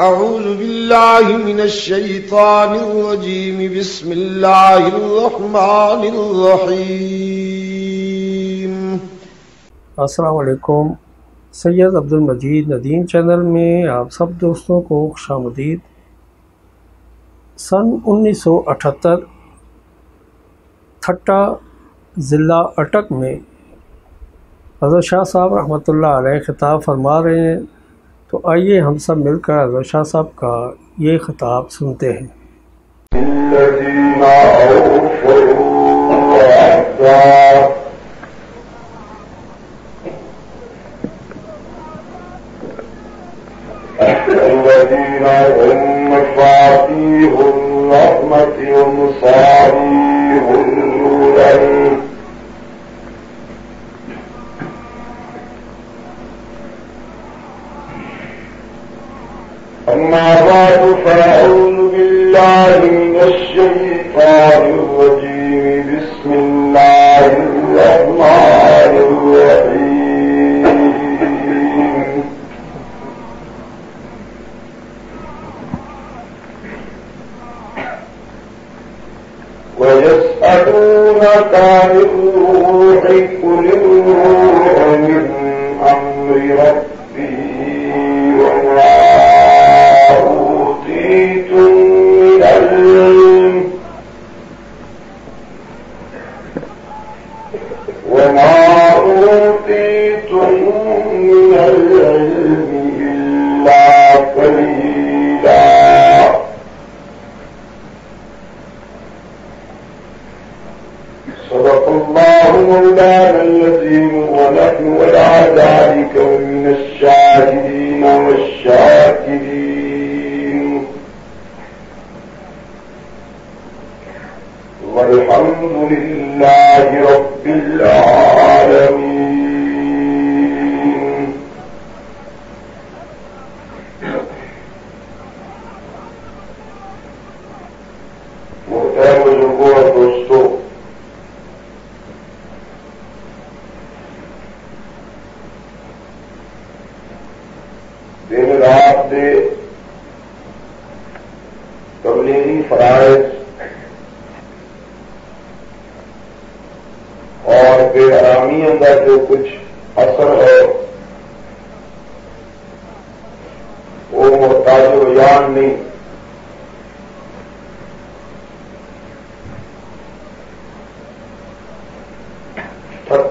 أعوذ بالله من الشيطان الرجيم. بسم الله الرحمن الرحيم. السلام علیکم. سید عبد المجید ندیم چینل میں آپ سب دوستوں کو خوش آمدید. سن انیس سو اٹھتر تھٹا ضلع اٹک میں حضرت شاہ صاحب رحمۃ اللہ علیہ خطاب فرما رہے ہیں. تو آئیے ہم سب مل کر حضرت شاہ صاحب کا یہ خطاب سنتے ہیں۔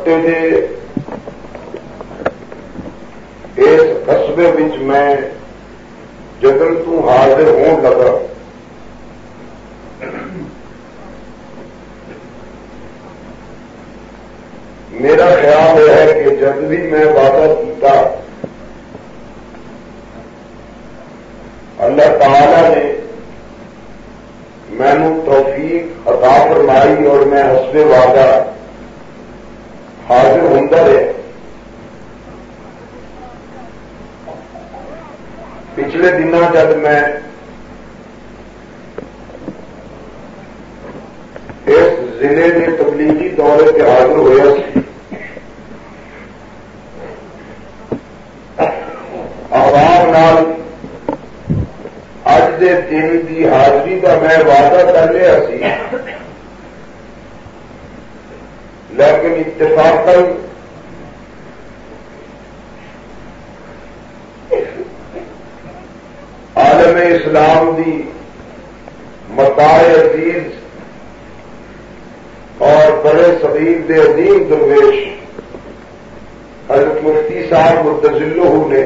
تھٹے دے اس قصبے میں جدل تو حاضر ہون لگا، میرا خیال یہ ہے کہ جب بھی میں وعدہ کیتا، اللہ تعالی نے مینو توفیق عطا فرمائی اور میں حسب وعدہ حاضر ہوں رہے پچھلے دنوں جب میں اس ضلع کے تبلیغی دورے پہ حاضر ہوا عوام نال اج دے دن کی حاضری کا میں وعدہ کر لیا سی لیکن اتفاق عالم اسلام دی متاع عزیز اور بڑے صدیق عظیم درویش، حضرت مفتی صاحب متضلو نے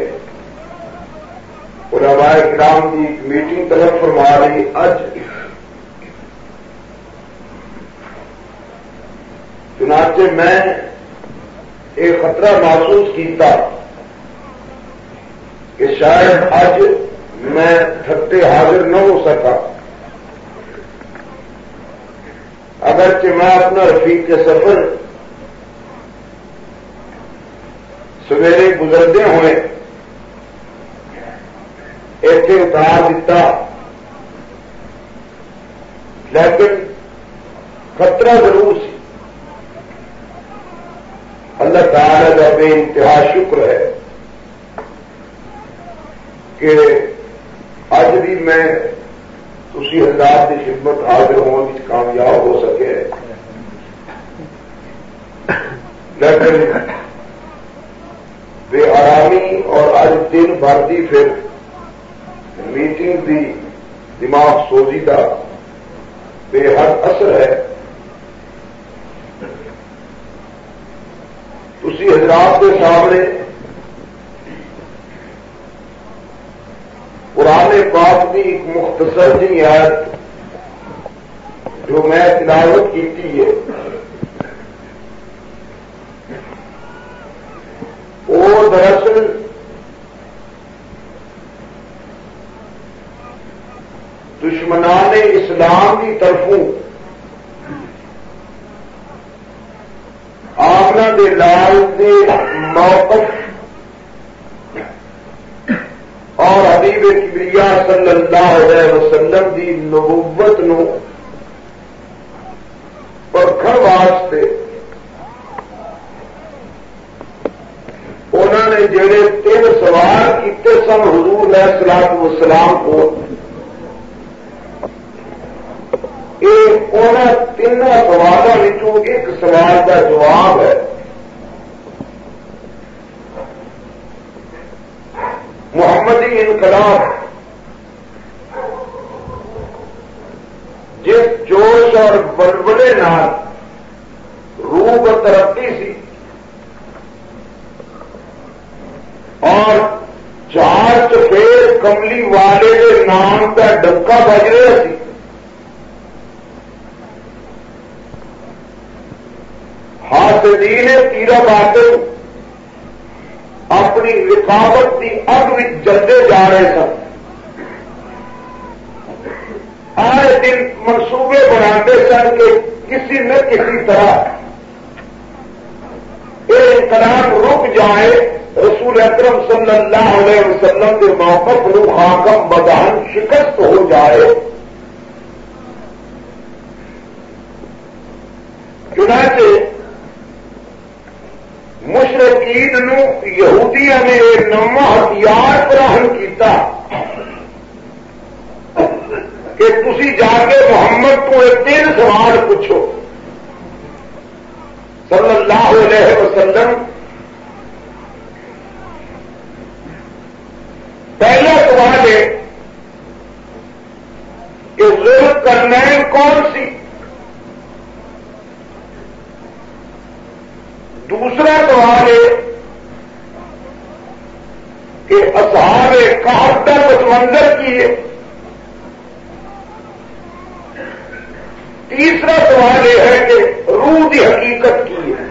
علماء کرام کی ایک میٹنگ طلب فرما رہی اج چنانچہ میں ایک خطرہ محسوس کیتا کہ شاید اج میں تھٹے حاضر نہ ہو سکا۔ اگرچہ میں اپنا رفیق کے سفر سویرے گزرتے ہوئے ایسے اتار دیتا۔ لیکن خطرہ ضرور سی۔ اللہ تعالی کا بے انتہا شکر ہے کہ اج بھی میں اسی حضرات کی خدمت حاضر ہونے کامیاب ہو سکے لیکن بے آرامی اور اج دن بھر دی پھر میٹنگ دی دماغ سوزی کا بے حد اثر ہے۔ اسی حضرات کے سامنے پرانے پاپ کی ایک مختصر جی آیت جو میں تلاوت کی ہے وہ دراصل دشمنان اسلام کی طرفوں آمنا دے لال کے موقف اور حبیب کبریا صلی اللہ علیہ وسلم کی نبوت نو پرکھن واسطے انہوں نے جڑے تین سوال کیتے سن، حضور علیہ سلام وسلام کو۔ تین سوالوں ایک سوال کا جواب ہے۔ محمدی انقلاب جس جوش اور بلبلے نال روح ترقی سی اور چار چفیر کملی والے کے نام کا ڈبکا بج رہا سی حاسدین تیرا باطل اپنی رکاوٹ کی اگ جلتے جا رہے سن آئے دن منصوبے بنا سن کہ کسی نہ کسی طرح یہ انقلاب رک جائے۔ رسول اکرم صلی اللہ علیہ وسلم کے موقع پر حاکم بدان شکست ہو جائے۔ چنانچہ مشرقین یہودیا نے یہ نواں ہتھیار فراہم کیتا کہ تھی جا کے محمد کو ایک تین سوال پوچھو۔ صلی اللہ علیہ وسلم پہلا سوال ہے کہ ضرورت کرنا کون سی؟ دوسرا سوال ہے کہ اصحاب کہاں کچھ منظر کی ہے؟ تیسرا سوال یہ ہے کہ روح کی حقیقت کی ہے۔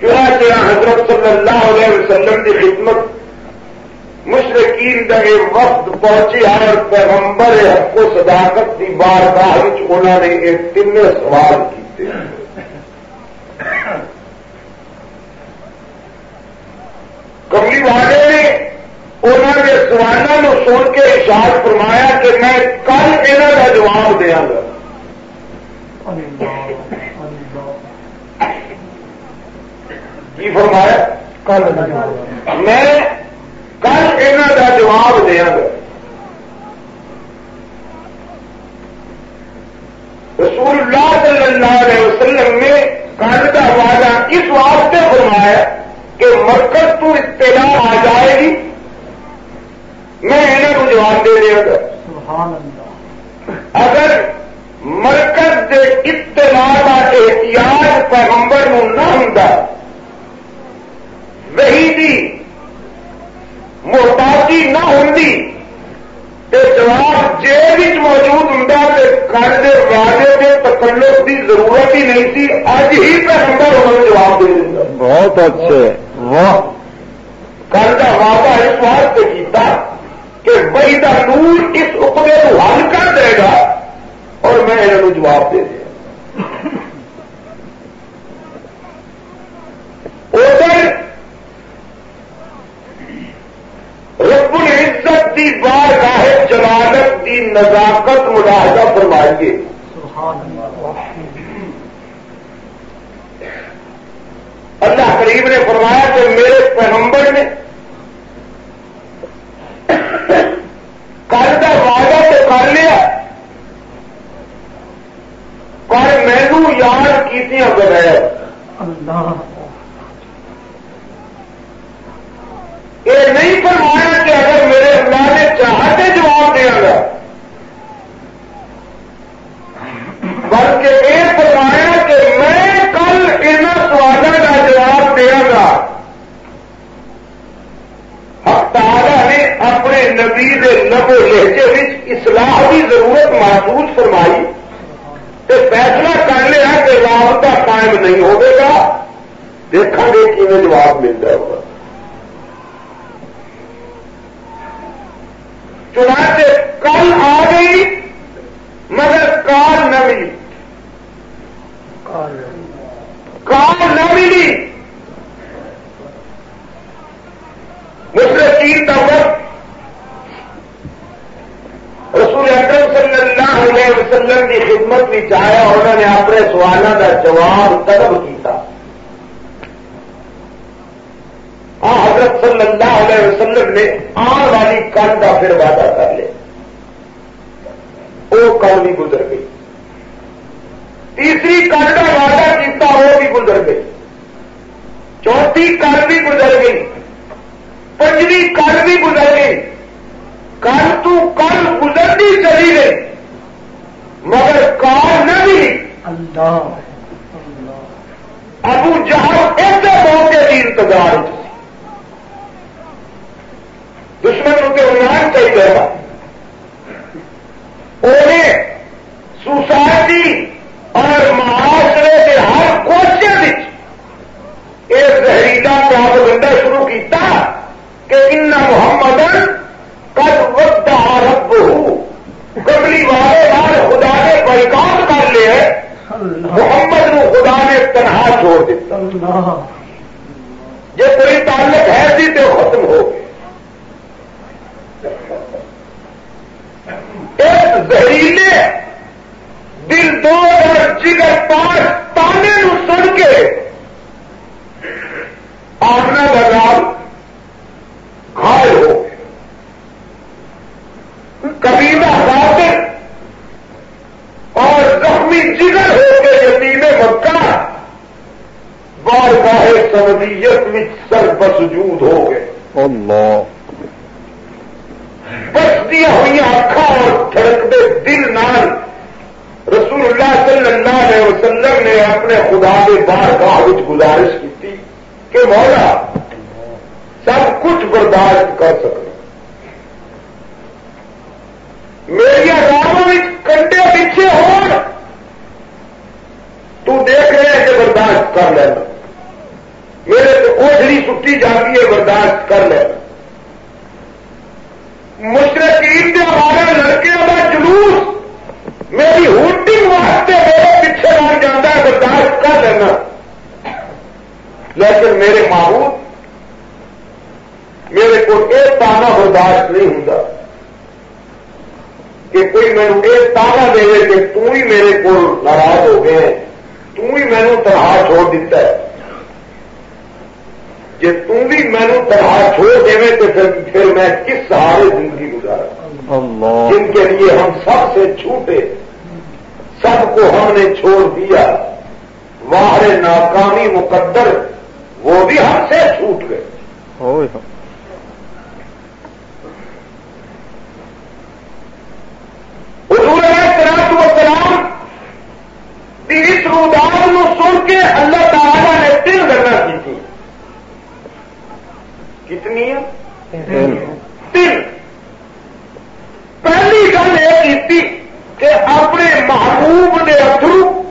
چنانچہ حضرت صلی اللہ علیہ وسلم کی خدمت مشرقین کا یہ وقت پہنچے اور پیغمبر حق کو صداقت کی بارگاہ انہوں نے یہ تین سوال کیتے کملی والے نے انہوں نے سوالوں سن کے اشار فرمایا کہ میں کل یہاں کا جواب دیا گا۔ کی فرمایا۔ کل میں کل یہاں کا جواب دیا گا۔ رسول اللہ صلی اللہ علیہ وسلم نے کل کا وعدہ اس واسطے فرمایا کہ مرکز تو اطلاع آ جائے گی۔ میں انہوں کو جواب دے دیا گا۔ اگر مرکز کے اطلاع کا احتیاط پیغمبر نہ ہوں وہی دی محتاجی نہ ہوں تو جواب جیب موجود ہوں تو کل کے وعدے کے تکلف کی ضرورت ہی نہیں تھی اج ہی پیغمبر انہوں نے جواب دے دیا بہت اچھے واہ۔ کل کا وعدہ اس واسطے کیتا کہ بئی کا نور اس اپنے کو حل کر دے گا۔ اور میں انہوں جواب دے دیا۔ ادھر رب العزت دی بارگاہ جلالت دی نزاکت ملاحظہ فرمائیے۔ اللہ قریب نے فرمایا کہ میرے پیغمبر نے کل کا وعدہ تو کر لیا۔ پر مینو یاد کی بغیر۔ اللہ۔ یہ نہیں فرمایا کہ اگر میرے اللہ نے چاہتے جواب دیا گا۔ بلکہ یہ فرمایا کہ میں کل ان سوالوں کا جواب دیا گا۔ تعالیٰ نے اپنے نبی نبو لہجے اصلاح کی ضرورت محسوس فرمائی تو فیصلہ کر لیا کہ رابطہ قائم نہیں ہوگا۔ دیکھا گے کہ جواب ملتا ہوگا۔ چنانچہ کل آ گئی مگر کال نہ ملی۔ کال نہ ملی۔ مشرقین کا وقت رسول اکرم صلی اللہ علیہ وسلم کی خدمت بھی چاہے اور انہوں نے اپنے سوالوں کا جواب طلب کیا۔ ہاں حضرت صلی اللہ علیہ وسلم نے آن والی کل کا پھر وعدہ کر لیا۔ وہ بھی گزر گئی۔ تیسری کل کا وعدہ کیا وہ بھی گزر گئی۔ چوتھی کل بھی گزر گئی۔ پنجویں کل بھی گزر گئی۔ کل تو کل گزرتی چلی گئی۔ مگر کال نہ بھی ابو جہاں ایسے موقع کی انتظار دشمن کے عنوان چاہیے گا انہیں سوسائٹی اور معاشرے کے ہر کوشش ایک زہریلا پراپگنڈا شروع کیتا کہ ان محمد کد وقت رب ہوں کبلی والے والے خدا نے بائیکاٹ کر لے محمد نو خدا نے تنہا چھوڑ دیتا۔ جی کوئی تعلق ہے سی تو ختم ہو گئے ایک زہریلے دل دو اور جگر پانچ تانے نو سن کے آنا بازار گھائل ہو کبیلا باطل اور زخمی جگر ہو کے یتیم مکہ۔ بار باہر سمدیت میں سر بسجود ہو گئے۔ اللہ۔ بسدیا ہوئی اکھا اور تھڑکتے دل نال رسول اللہ صلی اللہ علیہ وسلم نے اپنے خدا کے بار گاہ گزارش کی کہ مولا، سب کچھ برداشت کر سکتے میری گاؤں کنڈے پیچھے ہو تو دیکھ رہے کہ برداشت کر لینا میرے تو سٹی جاتی ہے، برداشت کر لینا مشرقین کے ہمارے لڑکے کا جلوس میری ہوٹنگ واسطے میرے پیچھے لگ جاتا ہے، برداشت کر لینا۔ لیکن میرے ماحول میرے کو ایک تانا برداشت نہیں ہوں کہ کوئی مینو ایک تانا دے کہ تم ہی میرے کو ناراض ہو گئے تم ہی مینو تنہا چھوڑ دیتا ہے۔ جی تم بھی مینو تنہا چھوڑ دے تو پھر میں کس سہارے زندگی گزارا؟ جن کے لیے ہم سب سے چھوٹے سب کو ہم نے چھوڑ دیا وہاں ناکامی مقدر وہ بھی ہم سے چھوٹ گئے۔ حضور علیہ و اس روداد نو سن کے اللہ تعالیٰ نے تین گنا کی تھی کتنی تین۔ تین۔ پہلی گل یہ کی کہ اپنے محبوب نے اترو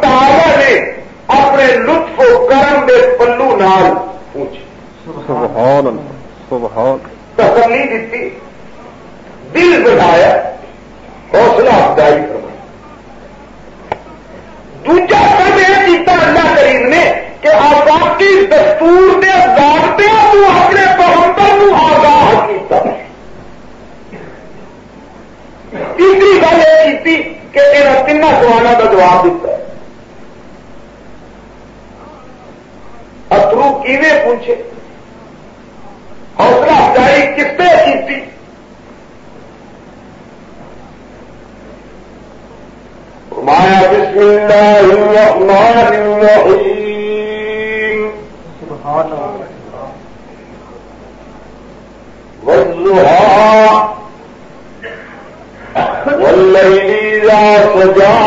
تعالیٰ نے اپنے لطف و کرم کے پلو نال پوچھ سبحان اللہ سبحان تسلی دیتی۔ دل بٹھایا حوصلہ افزائی کروائی دوجا کام یہ اللہ کریم نے کہ آزادی دستور کے ضابطے کو اپنے پرمپر کو آگاہ کیتا تیسری گل یہ کی کہ یہاں تین سوالوں کا جواب دیتا ہے۔ اترو کیویں پوچھے؟ حوصلہ افزائی کس پہ کی مایا بسم اللہ الرحمن الرحیم۔ والضحى والليل إذا سجى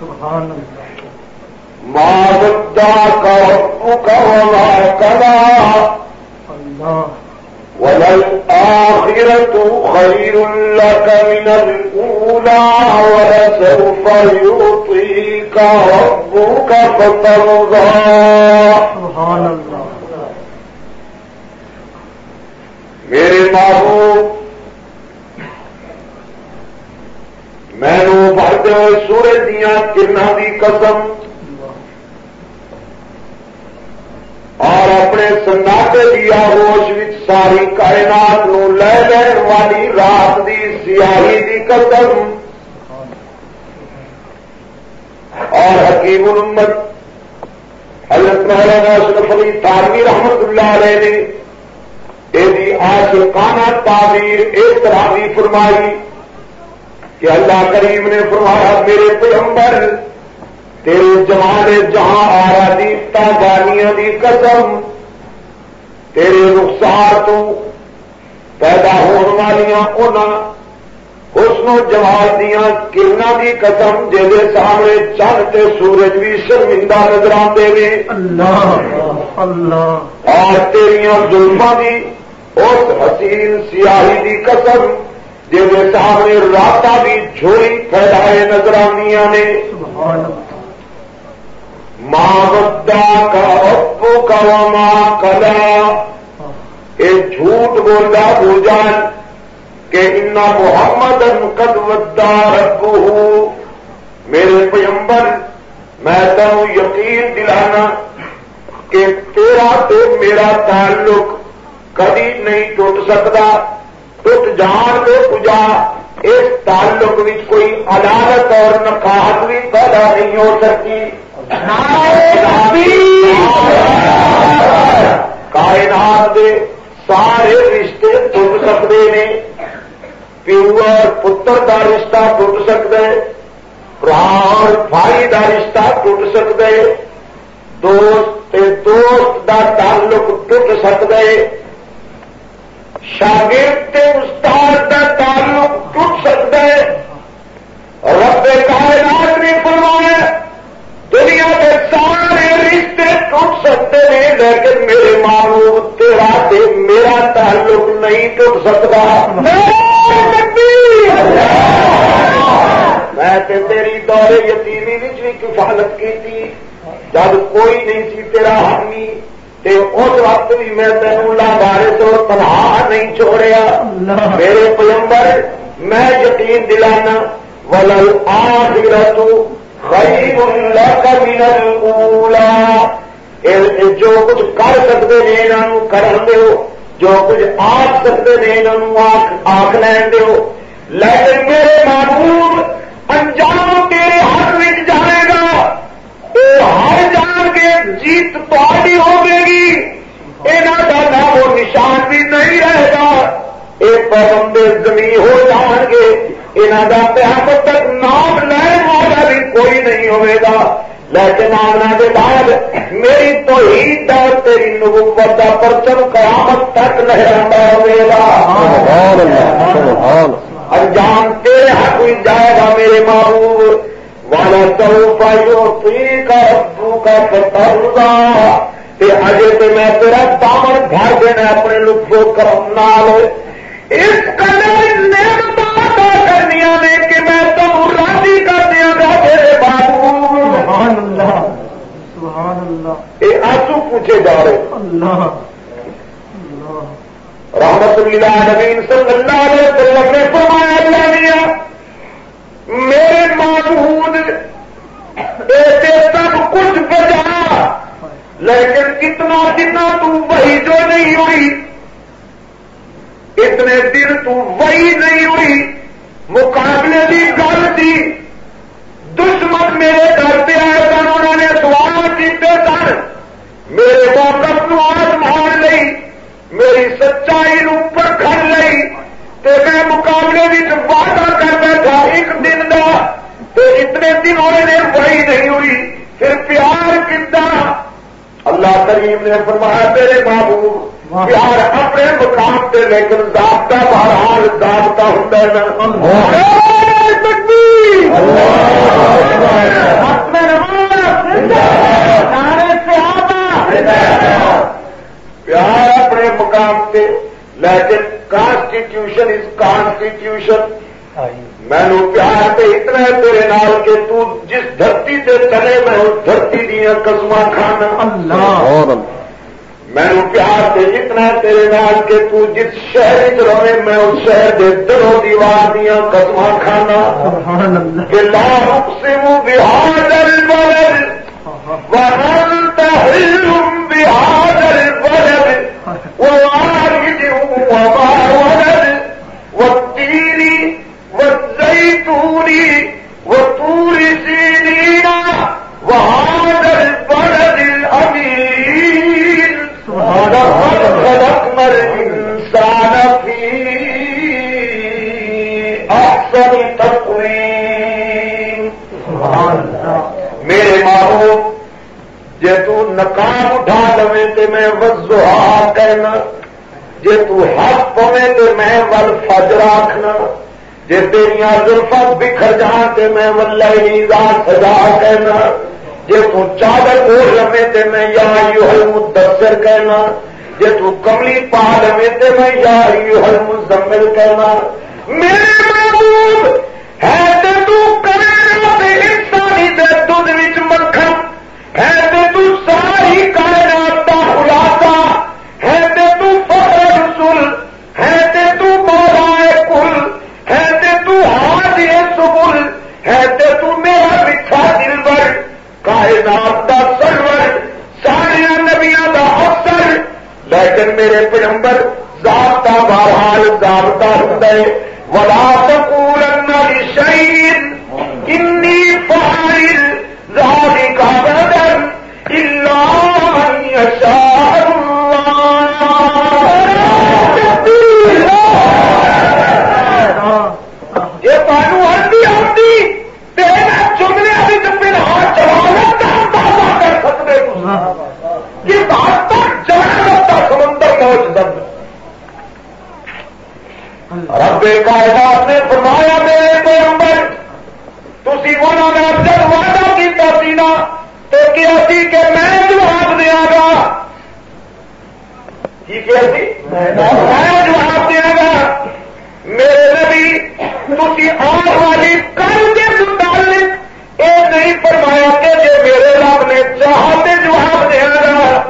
سبحان ما ودعك ربك وما اللہ وللآخرة خير لك من الأولى ولسوف يعطيك ربك فترضى. سبحان اللہ. میرے محبوب میں بھرتے ہوئے سورج دیا کرنا دی قسم۔ اور اپنے سناٹے دیا ہوش وچ ساری کائنات نو لے لین والی رات دی سیاہی دی قسم۔ اور حکیم الامت حضرت مولانا اشرف علی تاروی رحمت اللہ علیہ نے یہ آشقانہ تعبیر ایک طرح کی فرمائی۔ کہ اللہ کریم نے فرمایا میرے پیغمبر تیرے جمانے جہاں آرا دیتا گانیاں دی قسم تیرے رخسار تو پیدا ہونے والیاں انہاں حسن و جمال دیا کرنا دی قسم جہد سامنے چند تے سورج بھی شرمندہ نظر آتے اللہ۔ اور تیریاں ظلماں دی اس حسین سیاہی دی قسم جہد سامنے راتا بھی جھوڑی پھیلائے نظر نے۔ ماں ودا کا ابو کا ماں کلا یہ جھوٹ بولتا ہو جان کہ انا محمد قد ودا ربو میرے پیمبر میں تمہیں یقین دلانا کہ تیرا تے میرا تعلق کبھی نہیں ٹوٹ سکتا۔ ٹوٹ جان کے پجا اس تعلق میں کوئی عدالت اور نقاہت بھی پیدا نہیں ہو سکتی کائنات دے سارے رشتے ٹوٹ سکتے ہیں پیو اور پتر کا رشتہ ٹوٹ سکتا ہے برا اور بھائی کا رشتہ ٹوٹ سکتا ہے دوست دوست کا تعلق ٹوٹ سکتا ہے شاگرد تے استاد کا تعلق ٹوٹ سکتا ہے۔ رب کائنات نے فرمایا دنیا کے سارے رشتے ٹوٹ سکتے ہیں، لیکن میرے معلوم تیرا تے میرا تعلق نہیں ٹوٹ سکتا۔ میں تے تیری دور یتیمی بھی کفالت کی تھی جب کوئی نہیں سی تیرا حامی۔ تے اس وقت بھی میں تینوں لارے تو تنہا نہیں چھوڑیا۔ میرے پیمبر میں یقین دلانا ولل آخرت خیر لک من الاولا جو کچھ کر سکتے ہیں انہوں کرن دیو جو کچھ آخ سکتے ہیں انہوں آخ لین دیو۔ لیکن میرے معبود انجام تیرے حق وچ جائے گا وہ ہر جان کے جیت تاری ہوگی گی۔ یہاں کا نام و نشان بھی نہیں رہے گا۔ یہ پیغمبے زمین ہو جان گے۔ یہاں کا پیاب تک نام لین والا بھی کوئی نہیں ہوئے گا۔ لیکن آنا کے بعد میری توحید اور تیری نبوت کا پرچم قیامت تک لہراتا ہوئے گا۔ انجام تیرے میں جائے گا میرے محبوب۔ والا تی کا پتا اجے تو میں تیرا دامن بھر دینا اپنے لطف و کرم نال۔ اس قدر نعمت عطا کرنیاں نے کہ میں تم راضی کر دیا گا میرے بابو۔ سبحان اللہ سبحان اللہ۔ یہ آنسو پوچھے جا رہے۔ اللہ۔ رحمت اللہ نبین صلی اللہ علیہ وسلم نے فرمایا اللہ دیا میرے معبود ایسے سب کچھ بجا۔ لیکن اتنا جتنا تو وہی جو نہیں ہوئی، اتنے دن تو وہی نہیں ہوئی۔ مقابلے کی گل تھی۔ دشمن میرے گھر پہ آئے سن، انہوں نے سوال کیتے سن۔ میرے موقف نو آج مان لی میری سچائی نو پرکھن لئی۔ تے میں مقابلے میں وعدہ کرتا تھا ایک دن دا تے اتنے دن ہوئے نے وہی نہیں ہوئی پھر پیار کتا اللہ کریم نے فرمایا میرے بابو پیار اپنے مقام سے لیکن ضابطہ بہرحال ضابطہ ہوتا ہے پیار اپنے مقام سے لیکن کانسٹیٹیوشن از کانسٹیٹیوشن میں پیار سے اتنا ہے تیرے نال کہ تو جس دھرتی سے چلے میں اس دھرتی دیا قسم کھانا۔ اور میں پیار سے اتنا ہے تیرے نال کہ تو جس شہر چ رہے میں اس شہر کے دلوں دیوار دیا قسم کھانا۔ کہ لا اقسم بهذا البلد وانت حل بهذا البلد نقاب اٹھا لوے تے میں وزوہا کہنا جے تو حق پوے تے میں ول فجر آخنا جے تیریاں زلفا بکھر جان تے میں واللہ ذات سجا کہنا۔ جے تو چادر اوڑھ لوے تے میں یا ایوہ المدثر کہنا۔ جے تو کملی پا لوے تے میں یا ایوہ المزمل کہنا۔ میرے محبوب، ہے تے تو کرے تے انسانی دے دودھ وچ مکھن۔ ہے لیکن میرے پیغمبر ضابطہ بہار ضابطہ ہوتا ہے ولا سکون شہید انی فائل کا بدن اللہ يشاء الله یہ تمہوں آتی آتی تیرے چننے والی چپے ہاتھ چلانا اندازہ کر سکتے کہ بات تک جہنم کا سمندر موجود ہے رب کائنات نے فرمایا، میرے پیغمبر، تسی انہوں نے جب وعدہ کیتا سی نا تو کیا سی کہ میں جواب دیا گا۔ کی کیا سی؟ میں جواب دیا گا۔ میرے نبی تھی آنے والی کل کے متعلق یہ نہیں فرمایا کہ جی میرے رب نے چاہتے جواب دیا گا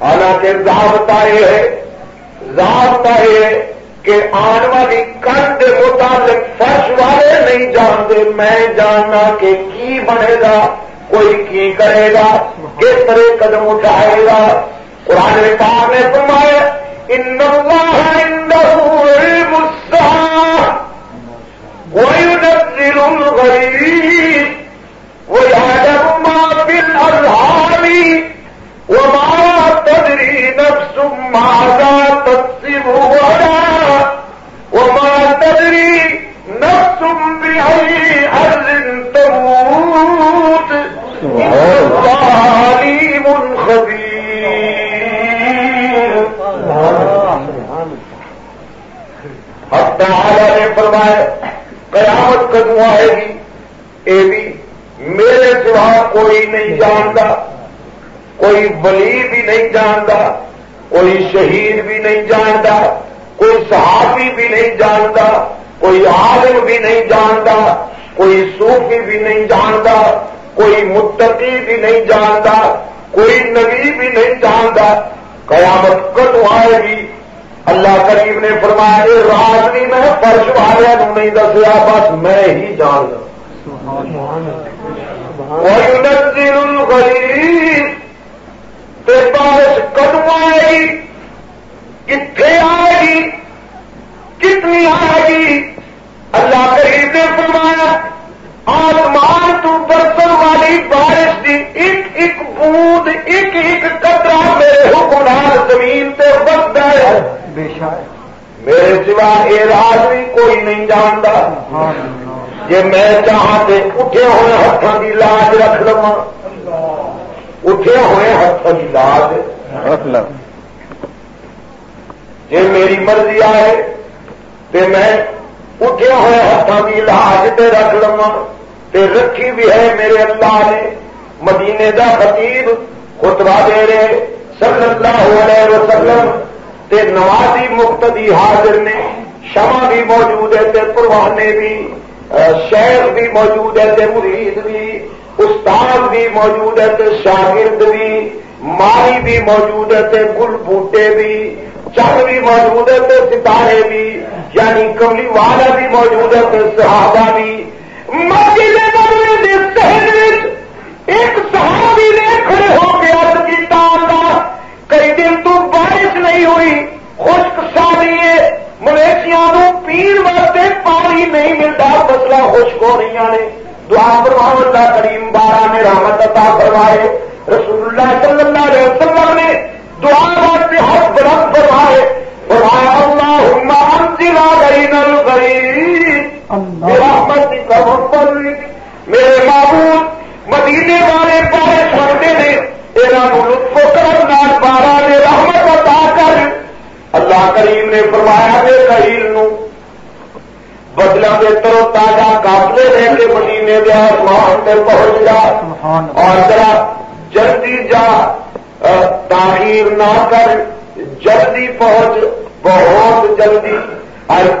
حالانکہ ضابطہ یہ ہے ضابطہ یہ ہے کہ آن والی کل کے متعلق فرش والے نہیں جانتے، میں جاننا کہ کی بنے گا، کوئی کی کرے گا، کس طرح قدم اٹھائے گا۔ قرآن پاک نے فرمایا ان قیامت آئے گی۔ اے بھی، میرے سوا کوئی نہیں جانتا۔ کوئی ولی بھی نہیں جانتا۔ کوئی شہید بھی نہیں جانتا۔ کوئی صحابی بھی نہیں جانتا۔ کوئی عالم بھی نہیں جانتا۔ کوئی صوفی بھی نہیں جانتا۔ کوئی متقی بھی نہیں جانتا۔ کوئی نبی بھی نہیں جانتا۔ قیامت کدو آئے گی؟ اللہ کریم نے فرمایا یہ راز نہیں، میں فرش والوں نہیں دسیا، بس میں ہی جانتا بارش کدو آئے گی کتنے آئے گی، کتنی آئے گی؟ اللہ کریم نے فرمایا، آسمان تو برسن والی بارش کی ایک ایک بوند، ایک ایک قطرہ میرے حکمران زمین سے بستا ہے۔ میرے سوا یہ راز بھی کوئی نہیں جانتا۔ جی میں چاہتے اٹھے ہوئے ہاتھوں کی لاج رکھ لوا اٹھے ہوئے ہاتھوں کی لاج رکھ لو جی میری مرضی آئے تو میں اٹھیا ہوئے ہاتھوں کی لاج تے رکھ لوا تے رکھی بھی ہے میرے اللہ نے۔ مدینے دا خطیب خطبہ دے رہے صلی اللہ علیہ وسلم۔ تے نوازی مقتدی حاضر نے، شمع بھی موجود ہے، تے پروانے بھی شیخ بھی موجود ہے، تے مرید بھی، استاد بھی موجود ہے، تے شاگرد بھی مائی بھی موجود ہے، تے گل بوٹے بھی چند بھی موجود ہے، تے ستارے بھی یعنی کملی والا بھی موجود ہے، تے صحابہ بھی۔ مسجد ایک صحابی نے کھڑے ہو کے عرض ہوئی خشک سالی ہے۔ مویشیاں پین واسطے پانی نہیں ملتا۔ فصلیں خشک ہو رہی نے۔ دعا فرماؤ، اللہ کریم بارہ نے رحمت عطا فرمائے۔ رسول اللہ صلی اللہ علیہ وسلم نے دعا واسطے ہر بلند فرمائے۔ فرمایا اللہ انزل علينا الغيث برحمتك وفضلك میرے معبود مدینے والے پارے چھوڑتے نے یہاں لطف و کرم نال بارہ نے رحمت عطا کر اللہ کریم نے فرمایا کہ کہیل نو۔ بدلا کے ترو تازہ کافلے لے کے مدینے دے آسمان پہ پہنچ جا۔ اور ذرا جلدی جا تاخیر نہ کر۔ جلدی پہنچ بہت جلدی۔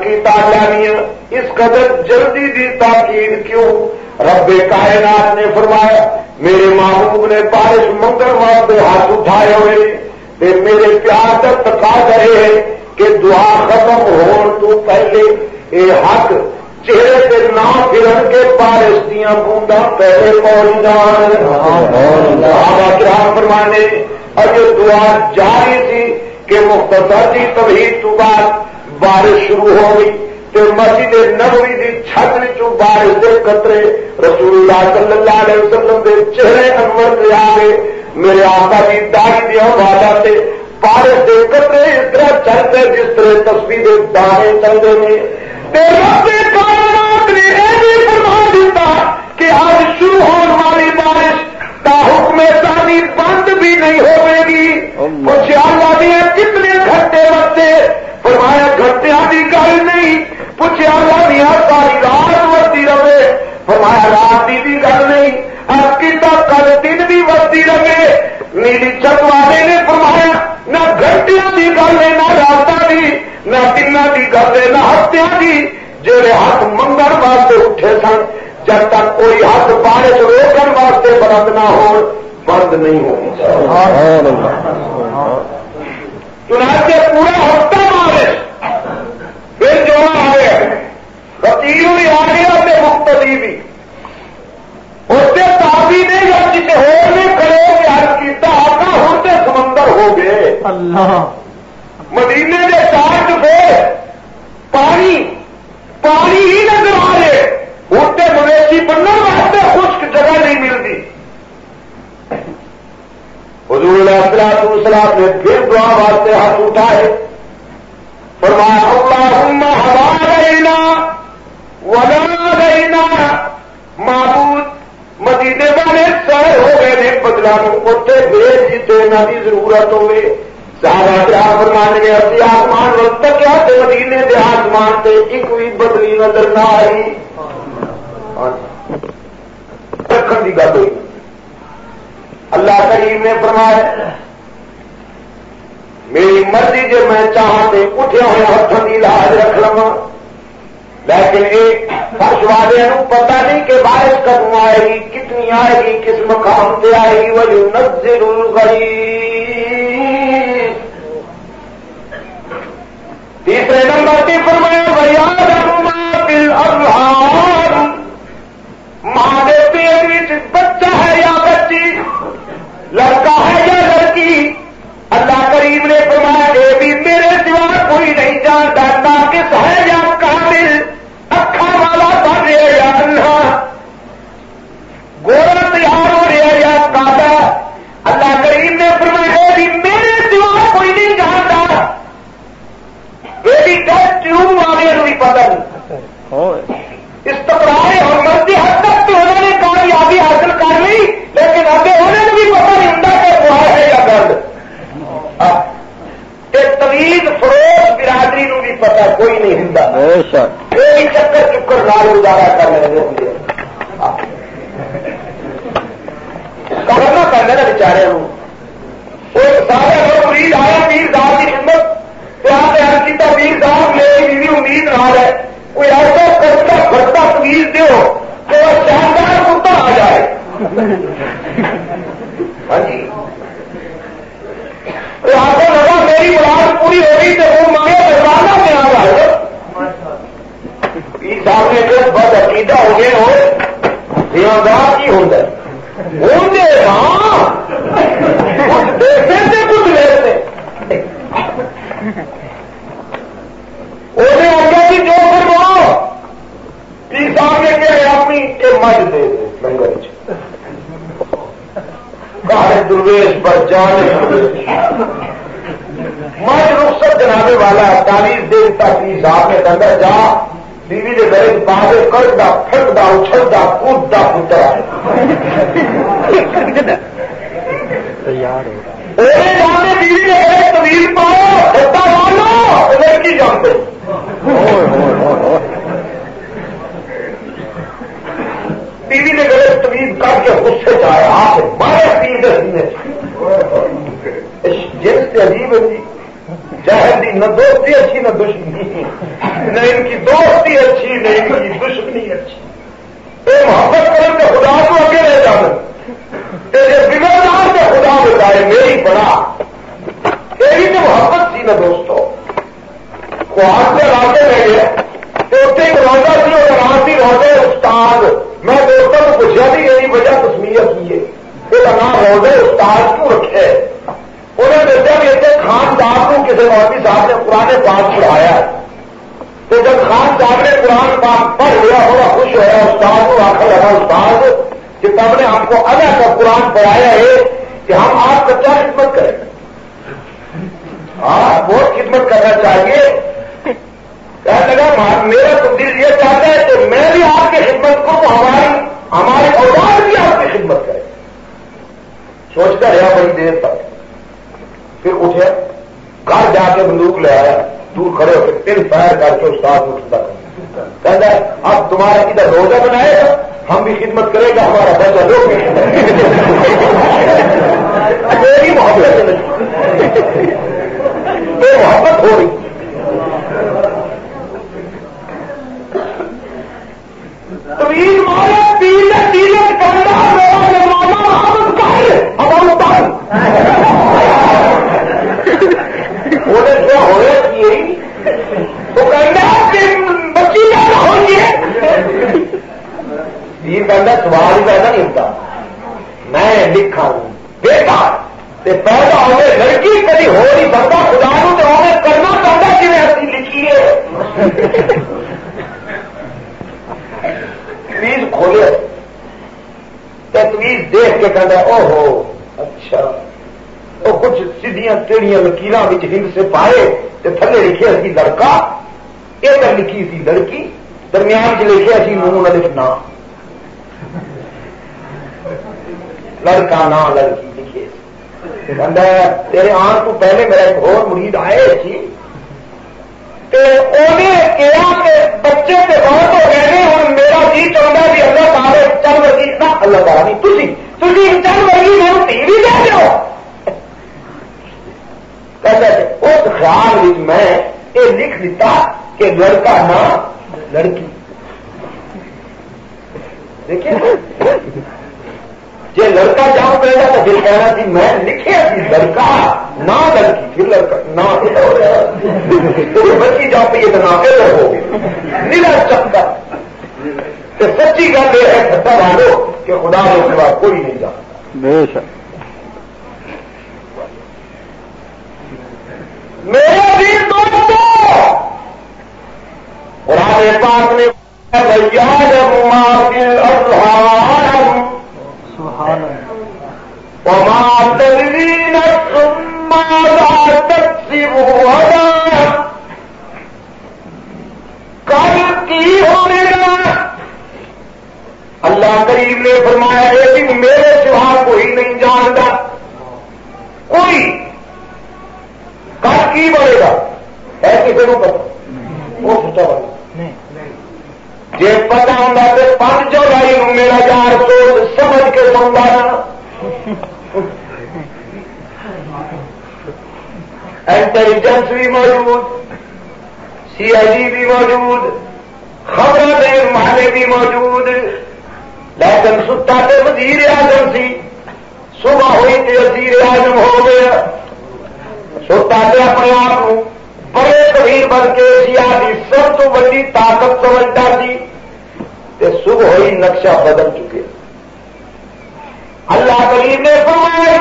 کی تعلیمیاں اس قدر جلدی دی تاخیر کیوں؟ رب کائنات نے فرمایا میرے محبوب نے بارش منگل واسطے ہاتھ اٹھائے ہوئے میرے پیار تک تکا رہے ہیں کہ دعا ختم ہون تو پہلے اے حق چہرے سے نہ پھرن کے بارش دیا بوندا پہلے پہنچ جان کرام فرمانے اور یہ دعا جاری تھی کہ مختصر کی تبھی تو بعد بارش شروع ہو گئی تو مسجد نبوی دی چھت چو بارش دے قطرے رسول اللہ صلی اللہ علیہ وسلم دے چہرے انور سے آ گئے میرے آقا جی داڑھی دیا والا سے بارش دے قطرے اس طرح چلتے جس طرح تصویر دانے چلتے ہیں۔ کائنات نے یہ بھی فرما دیتا کہ آج شروع ہونے والی بارش کا حکم ثانی بند بھی نہیں ہوئے گی۔ کچھ اللہ دیا کتنے گھنٹے بچے فرمایا گھنٹیا کی گل نہیں پوچھا اللہ دیا ساری رات وستی رہے۔ فرمایا رات کی بھی گل نہیں اب کتا کل دن بھی وستی رہے نیلی چک والے نے فرمایا نہ کی گل ہے نہ رات کی نہ دن کی گل ہے نہ ہفتوں کی جہے ہاتھ منگن واسطے اٹھے سن جب تک کوئی ہاتھ پانے بارش روکن واسطے بلند نہ ہو بند نہیں ہو چنانچہ پورا ہفتہ بارش پھر جو آئے وکیل بھی آ گیا تے مختلف بھی اس سے تابی نے یا کسی ہو کھڑے کے حل سمندر ہو گئے۔ اللہ۔ مدینے کے چار پہ پانی پانی ہی نظر آ رہے۔ اٹھتے مویشی بننے واسطے خشک جگہ نہیں ملتی۔ حضور السلام السلام نے پھر دعا واسطے ہاتھ اٹھائے۔ فرمایا اللہم ہوا گئینا ولا گئینا معبود مدینے والے سر ہو گئے نے بدلا اتنے بھیج جیتے انہوں کی ضرورت ہوئے۔ سارا پیار فرمان گیا سی آسمان وقت کیا تے مدینے دے آسمان تے ایک بھی بدلی نظر نہ آئی۔ رکھن کی گل ہوئی۔ اللہ کریم نے فرمایا، میری مرضی جو میں چاہتے اٹھے ہوئے ہاتھوں کی لاج رکھ لوا لیکن یہ فرش والے پتا نہیں کہ بارش کدو آئے گی، کتنی آئے گی، کس مقام سے آئے گی وہ نظر گئی تیسرے نمبر کی فرمایا بھیا ماں کے پیٹ بچہ ہے یا بچی؟ لڑکا ہے یا لڑکی؟ اللہ کریم نے فرمایا، یہ بھی میرے سوا کوئی نہیں جانتا کس ہے ہاں۔ استقرار اور مرضی حد تک تو انہوں نے کامیابی حاصل کر لی لیکن ابھی انہوں نے بھی پتا نہیں ہوں کہ وہ ہے یا گرد؟ طویل فروغ برادری نو بھی پتا کوئی نہیں ہوں کوئی چکر چکر لال گزارا کر رہے ہوں کرنا پہلے نا بچارے سارے امید آیا امید دار کی ہمت پیار بیان کیا امید دار میری بیوی امید نہ ہے۔ کوئی ایسا کرتا بڑھتا تمیز دو کہ وہ شاندار کتا آ جائے۔ ہاں جی۔ تو آپ کو لگا میری مراد پوری ہو گئی تو وہ مانگے دروازہ میں آ رہا ہے پیر صاحب نے جو بد عقیدہ ہو گئے ہو دیوار کی ہوتا ہے ہاں کچھ دیکھتے تھے کچھ لیتے انہیں آگے بھی جو کرواؤ پیر صاحب نے کیا اپنی یہ مجھ دے دے لنگر کارے درویش پر جانے مجھ رخصت جنابے والا چالیس دن تک پیر صاحب نے کہا جا بیوی کے گھر باہر کٹتا پھٹتا اچھلتا کودتا پتر تیار بیوی کے گھر طویل پاؤ مانو لڑکی جانتے بیوی نے گلے طویل کر کے غصے چاہے آپ مارے پیر کے سینے جن سے عجیب ہے جی جہر دی نہ دوستی اچھی نہ دشمنی۔ نہ ان کی دوستی اچھی، نہ ان کی دشمنی اچھی۔ اے محبت کریں تو خدا کو اگے لے جانا تیرے بگڑ کے خدا بتائے، میری بڑا تیری تو محبت تھی نا دوستوں خواب سے راتے رہ گئے۔ تو ایک روزہ سی اور رات ہی روزے استاد۔ میں دوستوں کو پوچھا بھی یہی وجہ تسمیت کی ہے۔ کہ نام روزے استاد کیوں رکھے؟ انہوں نے دسیا کہ اتنے خاندان کو کسی مولوی صاحب نے قرآن پاک پڑھایا تو جب خان صاحب نے قرآن پاک پڑھ لیا، بڑا خوش ہوا۔ استاد کو آخر لگا، استاد، کہ تب نے ہم کو الگ کا قرآن پڑھایا ہے کہ ہم آپ کا کیا خدمت کریں؟ ہاں بہت خدمت کرنا چاہیے۔ کہنے لگا میرا تو دل یہ چاہتا ہے کہ میں بھی آپ کی خدمت کو ہماری ہماری اولاد بھی آپ کی خدمت کرے۔ سوچتا رہا بڑی دیر تک۔ پھر اٹھے۔ گھر جا کے بندوق لے آیا۔ دور کھڑے ہو کے تین فائر کر کے استاد اٹھتا کہتا ہے، اب تمہارا کدھر روزہ بنائے گا؟ ہم بھی خدمت کرے گا، ہمارا بچہ لوگ میری محبت محبت ہو رہی۔ تین مارے تین تین کرنا میرا ماما کر ہمارا کی تو کہنا کہ بچی پیدا ہوئی ہے کہنا سوال ہی پیدا نہیں ہوتا۔ میں لکھا ہوں، بیٹا پیدا ہونے لڑکی کبھی ہو نہیں سکتا، خدا نو تو کرنا چاہتا کہ میں اپنی کھولے۔ تمیز دیکھ کے کہنا اچھا۔ او ہو اچھا۔ وہ کچھ سیدیاں ٹیڑیاں لکیر ہند سے پائے تو تھلے لکھے سی لڑکا۔ یہ تو لکھی سی لڑکی، درمیان چ لکھے سی منہ نہ لکھنا لڑکا نہ لڑکی لکھے۔ تیرے آن تو پہلے میرا ایک اور مرید آئے سی انہیں کیا کہ بچے کے بہت ہو گئے ہوں میرا جی چاہتا بھی اللہ تعالی ورگی جی- نہ، اللہ نہیں تھی ورگی جی ٹی وی اس خیال میں یہ لکھ دیتا کہ لڑکا نہ، لڑکی۔ دیکھیے۔ جی لڑکا جاؤں پڑے گا تو پھر کہنا سی میں لکھے سی لڑکا نہ لڑکی پھر لڑکا نہ۔ بچی جاؤ پہ یہ تو نہ پھر ہو نیلا چکا تو سچی گل یہ ہے سچا مانو کہ خدا کے سوا کوئی نہیں جانتا۔ بے شک۔ میرے بھی دوستو قرآن پاک نے بھیا وما تدري نفس ماذا تكسب غدا کل کی ہونے گا اللہ کریم نے فرمایا ہے کہ میرے سوا کوئی نہیں جانتا. کوئی. کل کی بڑھے گا. ہے کسی کو پتا وہ سوچا بڑھے جی پتا ہوں تو پانچ جولائی میرا یار سوچ سمجھ کے سنتا انٹیلیجنس بھی موجود سی آئی ڈی بھی موجود خبر دے مالے بھی موجود لیکن ستا تو وزیر اعظم سی صبح ہوئی تو وزیر اعظم ہو گیا ستا تو اپنے آپ کو بڑے کبھی بن کے ایشیا کی سب تو بڑی طاقت سمجھتا سی صبح ہوئی نقشہ بدل چکے۔ اللہ کریم نے فرمایا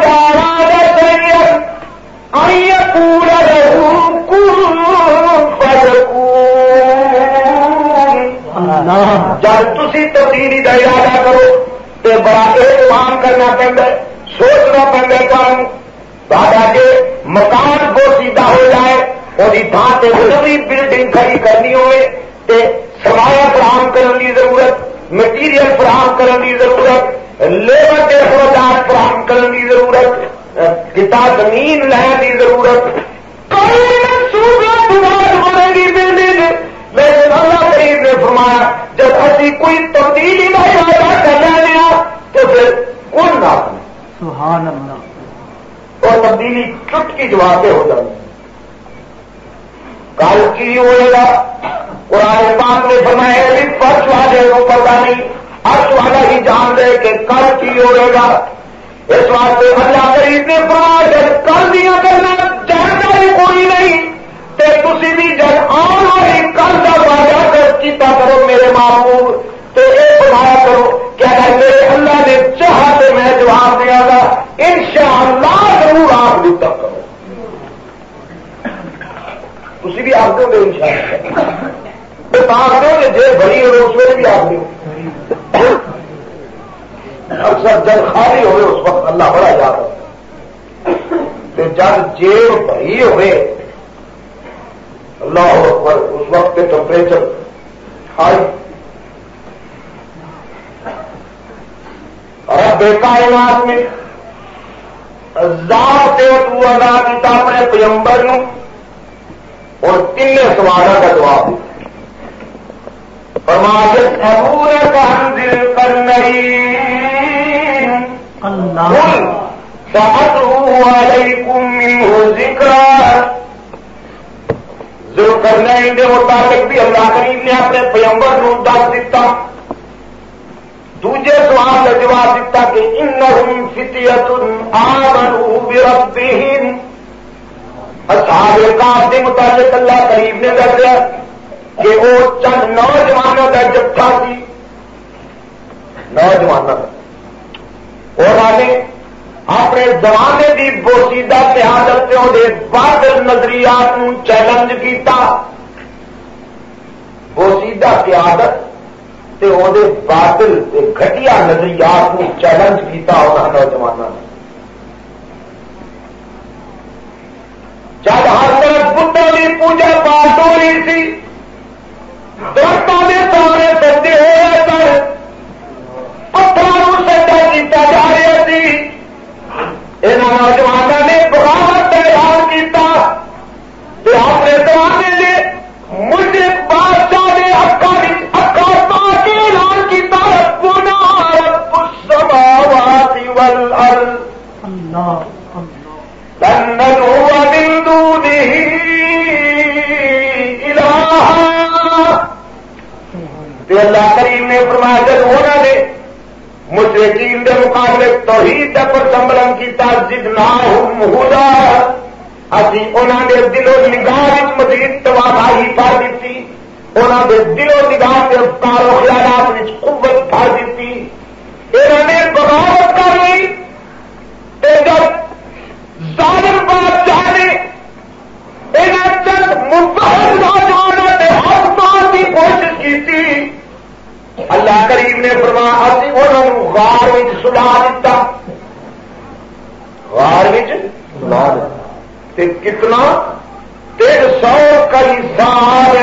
پورا جب تھی تبدیلی کا ارادہ کرو تو بڑا احتمام کرنا پہنتا سوچنا پہنتا کام۔ دادا کے مکان کو سیدھا ہو جائے۔ اور تھان سے نوی بلڈنگ کھڑی کرنی ہوئے تے سوایا فراہم کرنے کی ضرورت مٹیریل فراہم کرنے کی ضرورت لیبر کے اخراجات فراہم کرنے کی ضرورت کتا زمین لینے کی ضرورت بنے گی بلڈنگ لیکن اللہ کریم نے فرمایا جب اسی کوئی تبدیلی کا ارادہ کر رہے ہیں تو پھر کون نہ سبحان اللہ اور تبدیلی چٹکی جواب سے ہو جائے کل کی ہوئے گا؟ قرآن پاک نے فرمایا بھی فرش والے کو پتا نہیں۔ ارش والا ہی جان دے کہ کل کی ہوئے گا۔ اس واسطے اللہ کریم نے فرمایا جب کل دیا کرنا جانکاری کوئی نہیں تو تھی بھی جب آن والی کل کا واجہ کر کیتا کرو میرے معمول تو یہ بنایا کرو کہ اگر میرے اللہ نے چاہا تو میں جواب دیا گا۔ ان شاء اللہ ضرور آپ دیتا کرو تھی بھی آپ دو گے ان شاء اللہ دو کہ جی بڑی ہوئے اس میں بھی آپ دو اکثر جب خالی ہوئے اس وقت اللہ بڑا یاد ہے۔ جب جیب بھری ہوئے، اللہ اکبر، اس وقت کے ٹمپریچر ہائی اور بے کائنات میں ذات تو ادا کیا اپنے پیمبر اور تین سوالوں کا جواب ان کے مطابق بھی اللہ کریم نے اپنے پیمبر نو دس دیتا۔ دوجے سوال کا جواب دیتا کہ ان فتیت آمنوا بربهم اصحاب کاف کے متعلق اللہ کریم نے دسیا کہ وہ چند نوجوانوں کا جبکا سی۔ نوجوانوں کا۔ اور آنے اپنے زمانے کی بوسیدہ سیاستوں کے بادل نظریات چیلنج کیتا۔ بوسیدہ قیادت تے وہ بادل گٹیا نظریات چیلنج کیتا انہوں نوجوانوں نے جب ہر طرف بتوں کی پوجا پاٹ ہو رہی تھی، درختوں کے سامنے سجے ہوئے پر پتھروں سجا کیا جا رہا تھی۔ یہ نوجوانوں نے بغاوت کا اعلان کیا اپنے زمانے سے مجھے بادشاہ نے اکا اکا پا کے اعلان کیا پونا رب السماوات والارض۔ اللہ۔ اللہ کریم نے فرمایا، جب انہوں نے مشرقین کے مقابلے توحید پر سمبلن کی تجد نہ ہوا ابھی انہوں نے دلو نگاہ مزید تواباہی پڑ دیتی، انہوں نے دلو نگاہ کے افکار و خیالات قوت پڑ دیتی۔ انہوں نے بغاوت کر لی جب ظالم بادشاہ نے انہیں چند مبہر نوجوانوں نے ہر کی کوشش کی تھی اللہ کریم نے فرما ابھی انہوں غار سلا دیتا غار سلا کتنا؟ تین سو کئی سال۔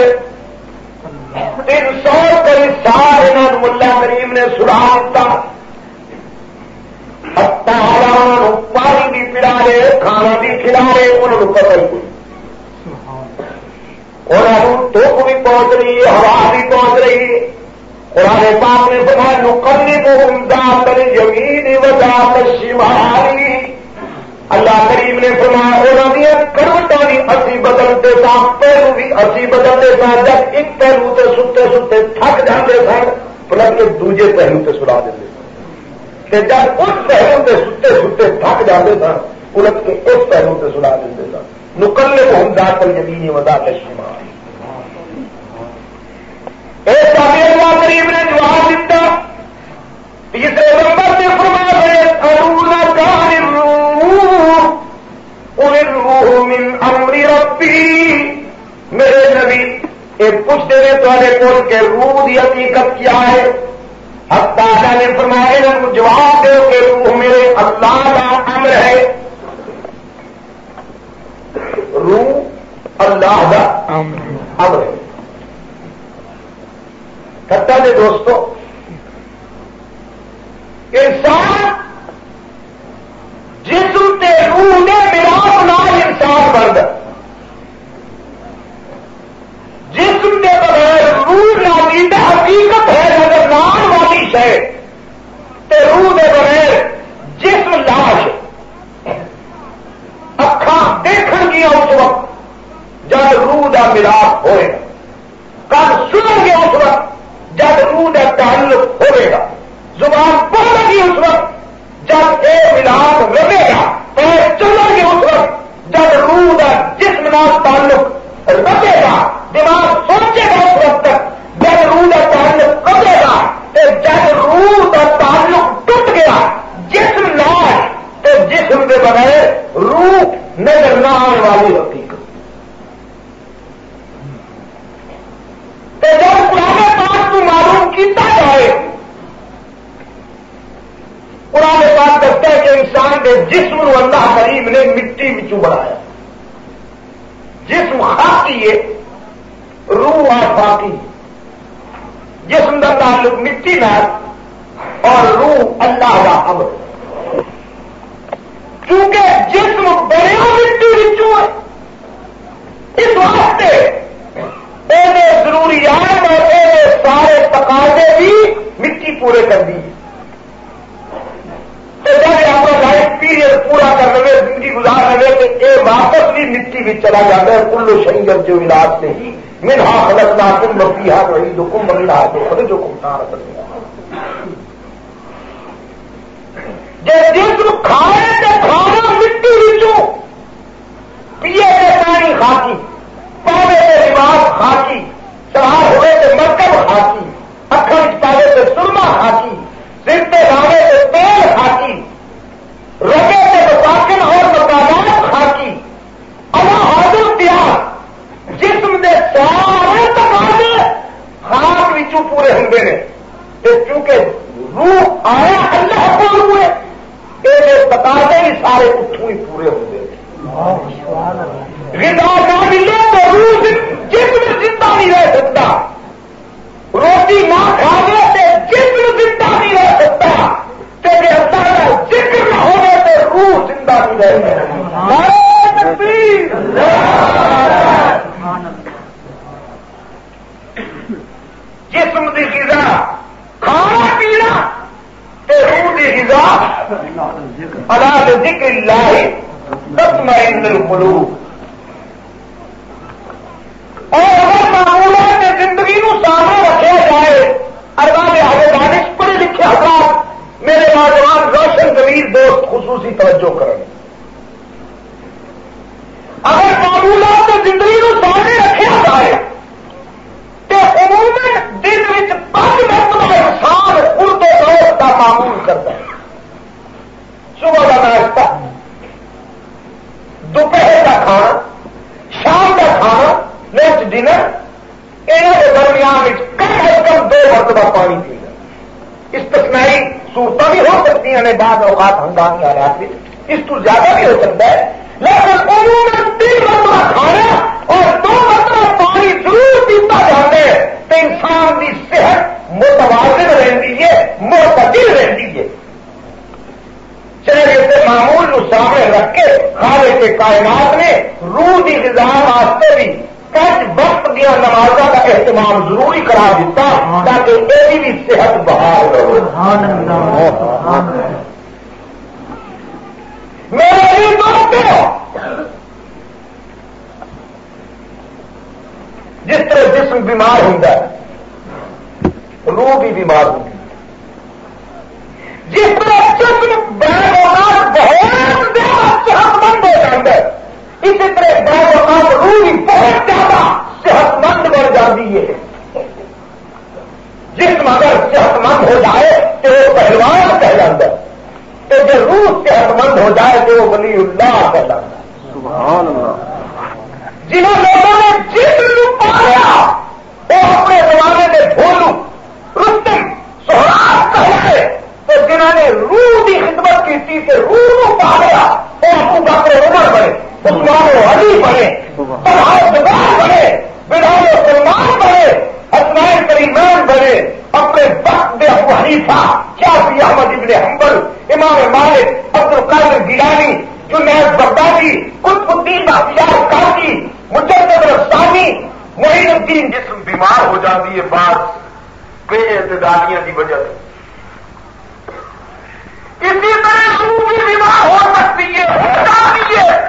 تین سو کئی سال انہوں ملا کریم نے سلا دیتا پانی بھی پلا رہے کھانا بھی کھلا رہے انہوں نے پتہ ہی کوئی انہوں دھوپ بھی پہنچ رہی ہے ہوا بھی پہنچ رہی ہے۔ قرآن پاک نے فرمایا نقلی کو عمدہ کر یمین وجہ شماری اللہ کریم نے فرمایا انہوں نے کروٹا بھی اسی بدلتے سا پہلو بھی اسی بدلتے سا جب ایک پہلو سے ستے ستے تھک جاتے سن پلس کے دوجے پہلو سے سلا دیں کہ جب اس پہلو سے ستے ستے تھک جاتے سن پلس کے اس پہلو سے سلا دیں سن۔ نکلنے کو ہم جا کر یمین وجہ شماری ایک اللہ کریم نے جواب دیتا تیسرے نمبر سے فرما رہے من ربی۔ میرے نبی پوچھتے ہیں تھوڑے کول کے روح کی حقیقت کیا ہے؟ اب دادا نے فرمایا جواب دو کہ روح میرے اللہ کا امر ہے۔ روح اللہ کا امر ہے۔ کتا دے دوستو. انسان جسم تے روح نے ملاپ نال انسان بن جسم کے بغیر روح نامی حقیقت ہے نظر نام والی شہ تے روح کے بغیر جسم لاش. اکھان دیکھن گیا اس وقت، جب روح کا ملاپ ہوئے. کل سنیں گے اس وقت جب روح کا تعلق ہوئے گا، زبان پڑھے گی اس وقت، جب یہ ملاپ رہے گا، پیر چلے گی اس وقت، جب روح کا جسم نال تعلق رہے گا، دماغ سوچے گا اس وقت تک، جب روح کا تعلق کرے گا، تو جب روح کا تعلق ٹوٹ گیا، جسم نال تو جسم کے بغیر روح نظر نہ آنے والی ہوتی۔ جب پرانے کیتا جائے۔ پرانے پاس دستا ہے کہ انسان کے جسم اللہ کریم نے مٹی بچوں بنایا۔ جسم خاصی ہے، روح اور باقی۔ جسم کا تعلق مٹی نال اور روح اللہ کا امر۔ کیونکہ جسم بڑے مٹی بچوں ہے، اس واسطے ضروریات اور سارے تقاضے بھی مٹی پورے کر دی۔ جب اپنا لائف پیریڈ پورا کر لگے زندگی گزار لگے تو یہ واپس بھی مٹی بھی چلا جاتا ہے، کلو شہید جو علاج سے ہی۔ منہا خلط نہ کم بپی ہاتھ رہی جو کم بڑی رہا جو خود جو کم تار جس کھانے سے کھانا مٹی بچوں پیے پانی خاکی۔ پاوے کے رواج خاکی سوار ہوئے کے مرکب خاکی اکھن بنے زبان بنے بلال سلمان بنے اسماعیل کریمان بنے اپنے وقت میں ابو حنیفہ شافی احمد ابن حنبل، امام مالک، عبد القادر گیلانی، جنید بغدادی، قطب الدین اختیار کافی مجدد رسانی، معین الدین جسم بیمار ہو جاتی ہے بعض بے اعتدالیاں کی وجہ سے۔ اسی طرح روح بھی بیمار ہو سکتی ہے، ہو جاتی ہے۔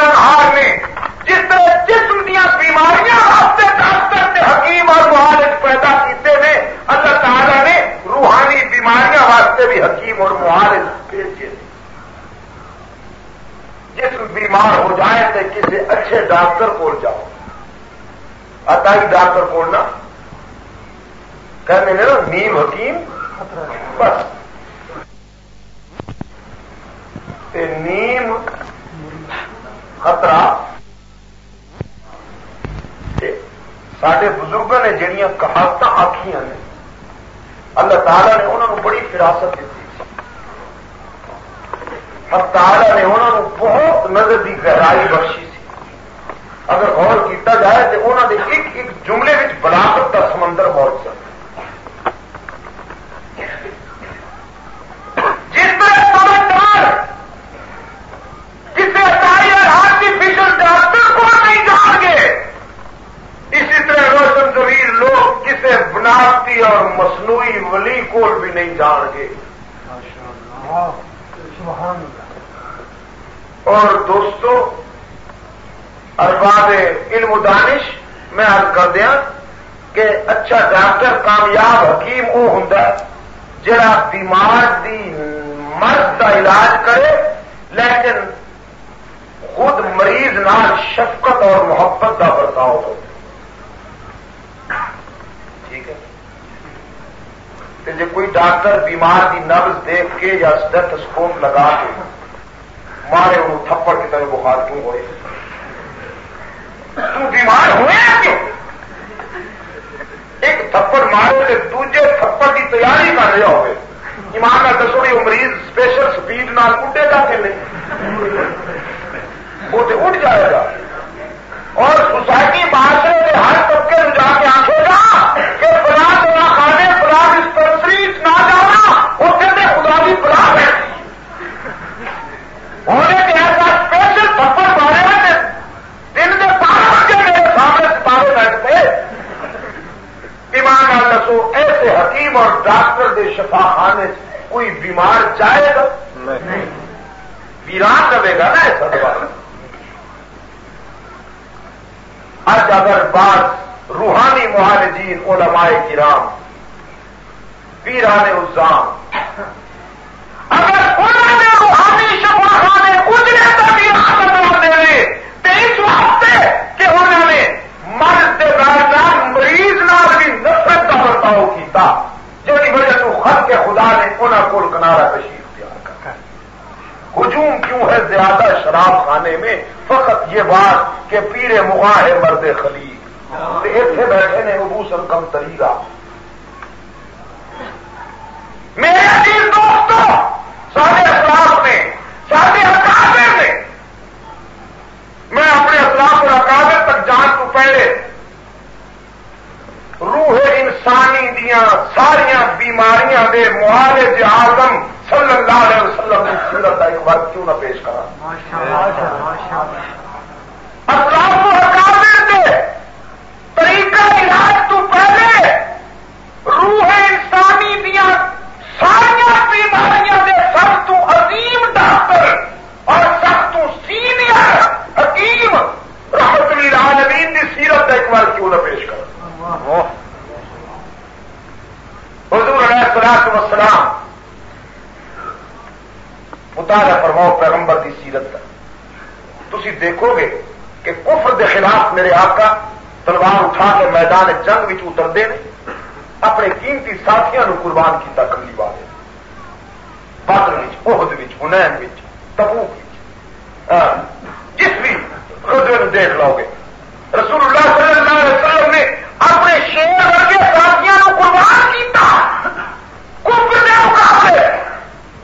کائنات کے پالنہار جس طرح جسم دیا بیماریاں واسطے ڈاکٹر نے حکیم اور معالج پیدا کیتے ہیں اللہ تعالیٰ نے روحانی بیماریاں واسطے بھی حکیم اور معالج بھیجے جسم بیمار ہو جائے تو کسی اچھے ڈاکٹر کو جاؤ۔ اتائی ڈاکٹر کو کہنے نا نیم حکیم؟ بس۔ نیم خطرہ سڈے بزرگوں نے جہیا کہاوت آخیا نے، اللہ تعالیٰ نے انہوں نے بڑی فراست دیتی تعالیٰ نے انہوں نے بہت نظر کی گہرائی بخشی سی۔ اگر غور کیتا جائے تو انہوں نے ایک ایک جملے میں بلاغت کا سمندر موج سکتا جس طرح سمجھدار کسی اچھا اٹائر آرٹیفیشل ڈاکٹر کو نہیں جان گے۔ اسی طرح روشن زمین لوگ کسی بناوٹی اور مصنوعی ولی کو بھی نہیں جان گے۔ اور دوستو ارباب علم و دانش میں عرض کر دیا کہ اچھا ڈاکٹر کامیاب حکیم وہ ہوں جڑا بیمار دی مرض کا علاج کرے لیکن خود مریض نال شفقت اور محبت کا برتاؤ ہو۔ ٹھیک ہے؟ جی کوئی ڈاکٹر بیمار کی نبز دیکھ کے یا اسٹیتھوسکوپ لگا کے مارے انہوں تھپڑ کی طرح بخار کیوں ہوئے؟ تو بیمار ہوئے کیوں؟ ایک تھپڑ مارے تو دوجے تھپڑ کی تیاری کر رہے ہوئے۔ ایمان کا دسو یہ مریض اسپیشل سپیڈ نال اٹھے گا کہ نہیں۔ وہ تو اٹھ جائے گا۔ اور سوسائٹی معاشرے کے ہر طبقے میں جا کے آنکھے گا کہ فلاں تو کھانے فلاں ڈسپنسری نہ جانا اسے میں خدا بھی بلا بیٹھی ہونے کے ایسا اسپیشل تھپڑ مارے ہیں دن کے بارہ بجے میرے سامنے ستارے بیٹھتے۔ ایمان نال دسو ایسے حکیم اور ڈاکٹر کے شفا خانے کوئی بیمار جائے گا؟ نہیں۔ ویران رہے گا نا ایسا دوبارہ آج اگر بات روحانی معالجین علماء کرام، پیران الزام، اگر انہوں نے روحانی شفاخانے اجرے تک بھی آدت دے، تو اس واسطے کہ انہوں نے مرد کے مریض نال بھی نفرت کا برتاؤ کیتا جی وجہ تو خط کے خدا نے انہوں کو کنارا تشریف تیار کر ہجوم کیوں ہے زیادہ شراب خانے میں؟ فقط یہ بات کہ پیرے مغاں ہے مرد خلیل۔ اتنے بیٹھے نے ابو سن کم طریقہ۔ میرے عزیز دوستوں سارے اسلاف نے، سارے اکابر نے، میں اپنے اسلاف اور اکابر تک جان تو پہلے روح انسانی دیا ساریا بیماریاں دے معالج آزم صلی اللہ علیہ وسلم کی سیرت کا ایک بار کیوں نہ پیش کرا اطراف دے طریقہ علاج تو پہلے روح انسانی دیا ساریا بیماریاں دے سب تو عظیم ڈاکٹر اور سب تو سینئر حکیم رحمت العالمین کی سیرت ایک بار کیوں نہ پیش کر حضور علیہ السلام وسلام مطالعہ فرماؤ پیغمبر کی سیرت کا تھی دیکھو گے کہ کفر دے خلاف میرے آقا تلوار اٹھا کے میدان جنگ میں اترتے ہیں اپنے قیمتی ساتھیوں نو قربان کیا کملی والے۔ بادل عہد ہنین تبو جس بھی خدے دیکھ لو گے۔ رسول اللہ صلی اللہ علیہ وسلم نے اپنے شیر ورگے ساتھیوں کو قربان کیا کفر دے مقابلے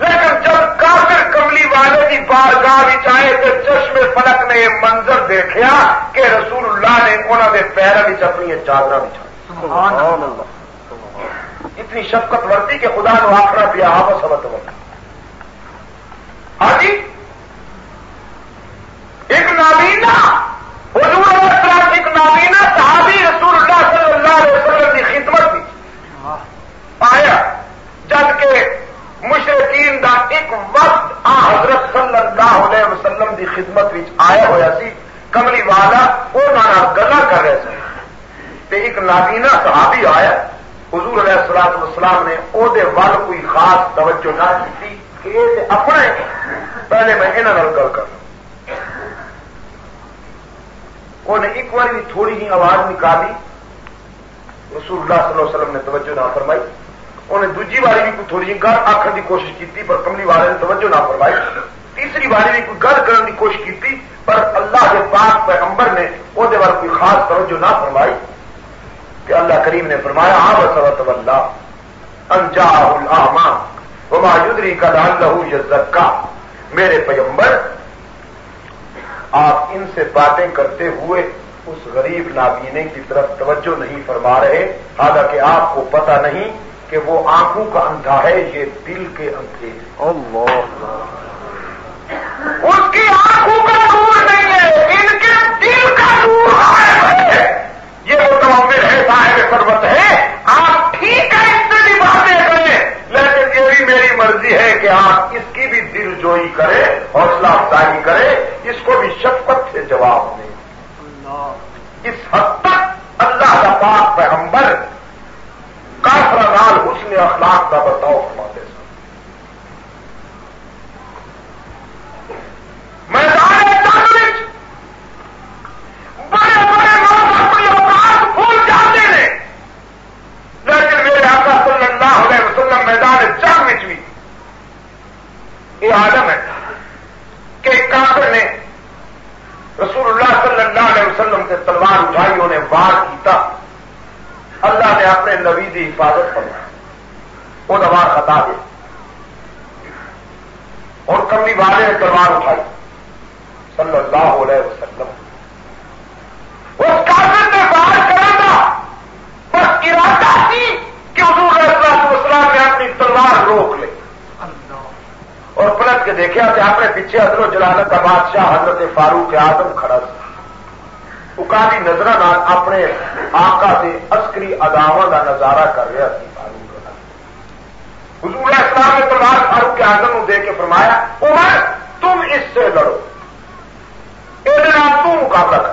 لیکن جب کافر کملی والے کی بارگاہ آئے تو چشم فلک نے یہ منظر دیکھا کہ رسول اللہ نے انہوں نے پیروں میں اپنی چادر بچھائی اتنی شفقت ورتی کہ خدا نو آخرا پیا آپ سبت ورتی ہاں جی؟ ایک نابینا، حضور علیہ السلام ایک نابینا، صحابی رسول اللہ صلی اللہ علیہ وسلم کی خدمت بھی آیا، جبکہ مشرقین دا ایک وقت آ حضرت صلی اللہ علیہ وسلم کی خدمت آیا ہوا سی، کملی والا وہ گلا کر رہے تھے ایک نابینا صحابی آیا، حضور علیہ السلام وسلام نے وہ کوئی خاص توجہ نہ کی کہ اپنا پہلے میں یہاں گل کر انہیں ایک بار بھی تھوڑی ہی آواز نکالی رسول اللہ صلی اللہ علیہ وسلم نے توجہ نہ فرمائی انہیں دوجی باری بھی کوئی تھوڑی جی گل آخر کی کوشش کی پر کملی والے نے توجہ نہ فرمائی تیسری باری بھی کوئی گل کرنے کی کوشش کی پر اللہ کے پاک پیغمبر نے وہ کوئی خاص توجہ نہ فرمائی کہ اللہ کریم نے فرمایا، آب اللہ انجا وما یدری کا لال لہو یزکا۔ میرے پیغمبر آپ ان سے باتیں کرتے ہوئے اس غریب نابینے کی طرف توجہ نہیں فرما رہے، حالانکہ آپ کو پتہ نہیں کہ وہ آنکھوں کا اندھا ہے، یہ دل کے اندھے اس کی آنکھوں کا دور نہیں ہے، ان کے دل کا دور ہے۔ یہ وہ تمام ہے صاحب سروت ہے۔ آپ ٹھیک ہے اس سے بھی باتیں کریں لیکن یہ بھی مرضی ہے کہ آپ اس کی بھی دل جوئی کریں حوصلہ افزائی کریں اس کو بھی شفقت سے جواب دیں۔ اس حد تک اللہ کا پاک پیغمبر کافر نال حسن اخلاق کا برتاؤ فرماتے سن میدان بڑے بڑے لوگ اپنی اوقات بھول جاتے ہیں۔ لیکن میرے آقا صلی اللہ علیہ وسلم میدان جنگ بھی یہ آدم ہے کہ کافر نے رسول اللہ صلی اللہ علیہ وسلم سے تلوار اٹھائی، انہیں وار کیتا۔ اللہ نے اپنے نبی کی حفاظت کرنا وہ نوار خطا دے اور کمی والے نے تلوار اٹھائی۔ صلی اللہ علیہ وسلم۔ اس کافر نے بات کرنا بس ارادہ تھی کہ حضور علیہ السلام نے اپنی تلوار روک لے۔ اور پلٹ کے دیکھا کہ اپنے پیچھے ادر و جلالت کا بادشاہ حضرت فاروق اعظم کھڑا تھا۔ اکالی نظر اپنے آقا سے عسکری اداوا کا نظارہ کر رہا سی فاروق حضور اسلام نے تلوار فاروق کے آزم دے کے فرمایا، عمر، تم اس سے لڑو۔ یہ تو مقابلہ کر۔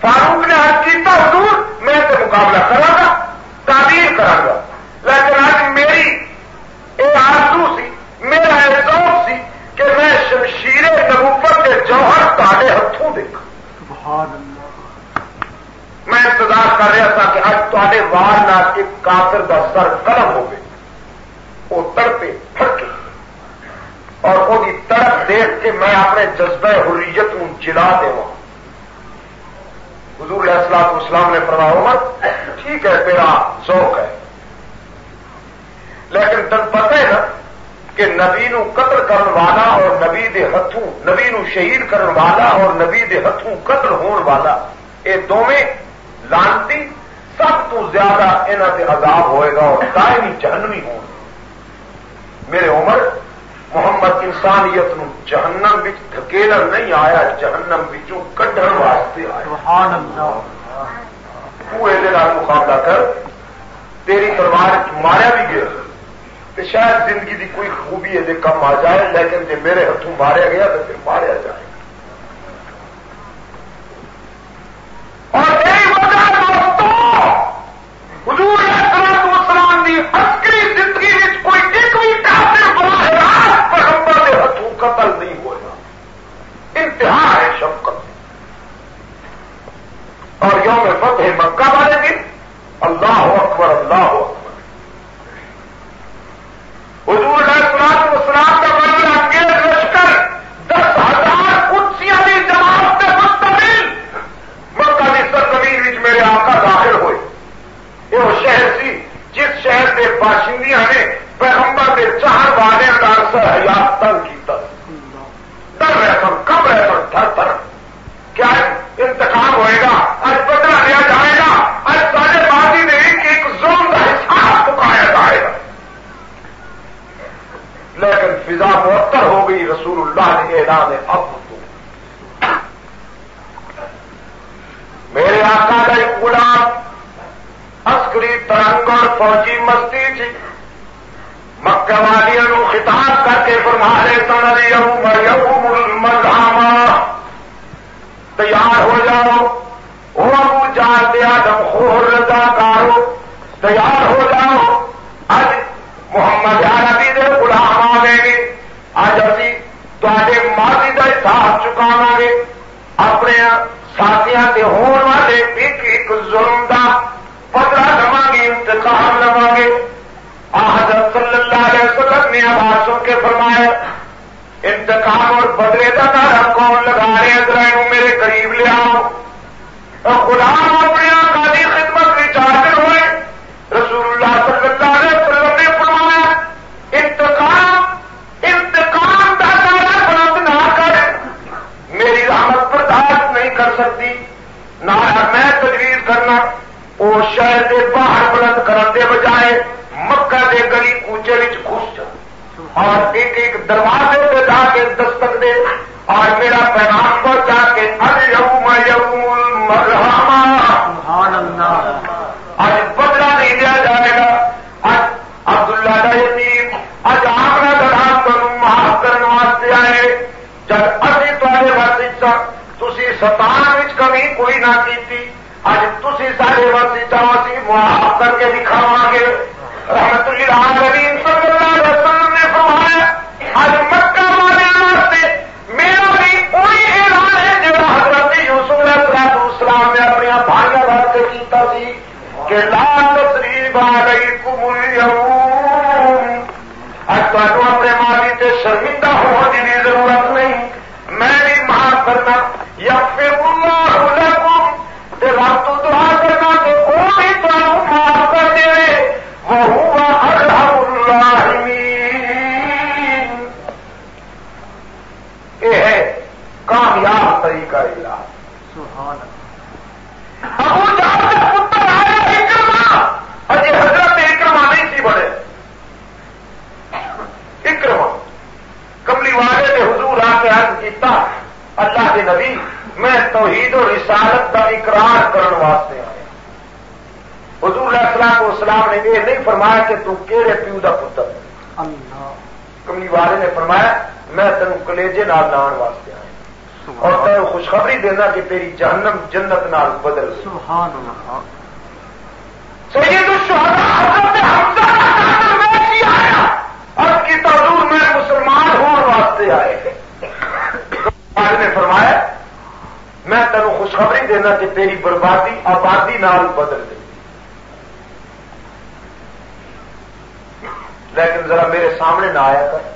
فاروق نے حج کیا حضور، میں تو مقابلہ کرا گا، تعبیر کرا گا، لیکن آج میری یہ آرزو سی، میرا احساس سی کہ میں شمشیر نبوت کے جوہر تاڑے ہاتھوں دیکھا۔ میں انتظار کر رہا تھا کہ اج تے وار نہ ایک کافر کا سر قلم ہو گئے۔ وہ تڑپے پھڑکے۔ اور وہ تڑپ دیکھ کے میں اپنے جذبہ حریت کو جلا دے حضور علیہ السلام اسلام نے فرمایا، عمر، ٹھیک ہے، تیرا شوق ہے۔ تن پتہ ہے نا کہ نبی نو قتل کرن والا اور نبی دے ہتھوں نبی نو شہید کرن والا اور نبی دے ہتھوں قتل ہون والا یہ دونیں لانتی سب تو زیادہ انہوں سے عذاب ہوئے گا اور دائمی جہنمی ہو انسانیت نو جہنم بچ دھکیل نہیں آیا جہنم بچوں کڈن واسطے آیا۔ سبحان اللہ۔ تو یہ مقابلہ کر تیری تلوار ماریا بھی گیا۔ تو شاید زندگی دی کوئی خوبی ہے جی کم آ جائے، لیکن جی میرے ہاتھوں ماریا گیا تو پھر ماریا جائے۔ اور یہی وجہ دوستوں حضور اسلام زندگی کوئی ایک بھی کافر براہ راست پیغمبر کے ہاتھوں قتل نہیں ہوئے۔ انتہا ہے شفقت اور یوم فتح مکہ والے دن، اللہ اکبر اللہ اکبر۔ حضور علیہ السلام اسلام کا معاملہ انگیز لشکر دس ہزار کچیاں کی جماعت سے مستقل مکہ کی سرزمین میرے آقا داخل ہوئے۔ یہ وہ شہر سی جس شہر کے باشندیاں نے پیغمبر کے چار والے اندار سے حیات تنگ کیتا۔ ڈر رہے سن، کم رہے سن، تھر تھر۔ کیا انتقام ہوئے؟ فضا معطر ہو گئی، رسول اللہ نے اعلان اب تو میرے آقا کا ایک غلام عسکری ترنگ اور فوجی مستی تھی۔ مکہ والیاں خطاب کر کے فرما رہے تن یوم المرحامہ تیار ہو جاؤ۔ وہ جان دیا دم خور رضا کارو۔ تیار ہو جاؤ۔ اج محمد عربی دے غلام آ گے اج ابھی تے ماضی کا حساب چکاوا گے اپنے ساتھیاں کے ہون والے ایک ایک ظلم کا پتہ لوا گے انتقام لوا گے حضرت صلی اللہ علیہ وسلم نے آواز سن کے فرمایا، انتقام اور بدلے کا نارا کون لگا رہے ہیں؟ ذرا میرے قریب لے آؤ۔ اور غلام اپنے کرنا وہ شہر کے باہر بلند کرنے کے بجائے مکہ کے گلی کوچے گھس جا۔ اور ایک ایک دروازے پہ جا کے دستک دے۔ اور میرا پیغام پہنچا کے ار یوم یوم المرحمہ سبحان اللہ۔ آج بدلا نہیں دیا جائے گا۔ آج عبداللہ کا یتیم آج آمنا درام تم معاف کرنے واسطے آئے۔ جب ابھی تے واسطہ تھی ستان کمی کوئی نہ کی اج تھی سارے واسطہ اسی معاف نال بدل سبحان اللہ سید الشہداء حضرت حمزہ کا آیا۔ اور کی تحضور میں مسلمان ہونے واسطے آئے نے فرمایا میں تینوں خوشخبری دینا کہ تیری بربادی آبادی نال بدل گئی لیکن ذرا میرے سامنے نہ آیا کر۔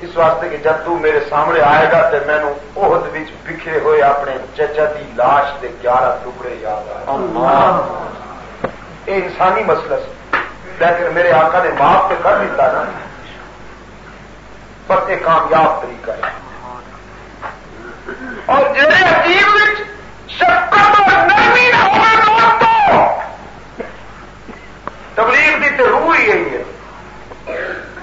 اس واسطے کہ جب تو میرے سامنے آئے گا تو مینو عہد بکھرے ہوئے اپنے چچا دی لاش کے گیارہ ٹکڑے یاد آئے۔ یہ انسانی مسئلہ سی۔ لیکن میرے آقا نے معاف تو کر دیتا نا۔ پر یہ کامیاب طریقہ ہے۔ اور جڑے عجیب شفقت اور نرمی نہ دوستو تبلیغ دی تے روح ہی یہی ہے۔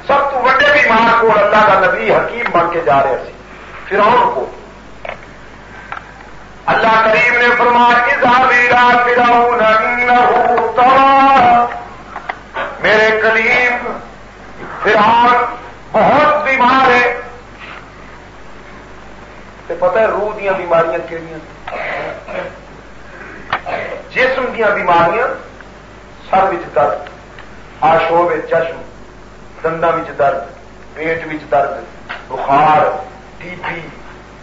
سب تو وڈے بیمار کو اللہ کا نبی حکیم بن کے جا رہے تھے فرعون کو اللہ کریم نے فرمایا میرا فرعون میرے کلیم فرعون بہت بیمار ہے پتہ ہے روح دیا بیماریاں کہڑی جسم دیا بیماریاں سر درد، آشو چشم، دنداں درد، پیٹ درد، بخار ٹی پی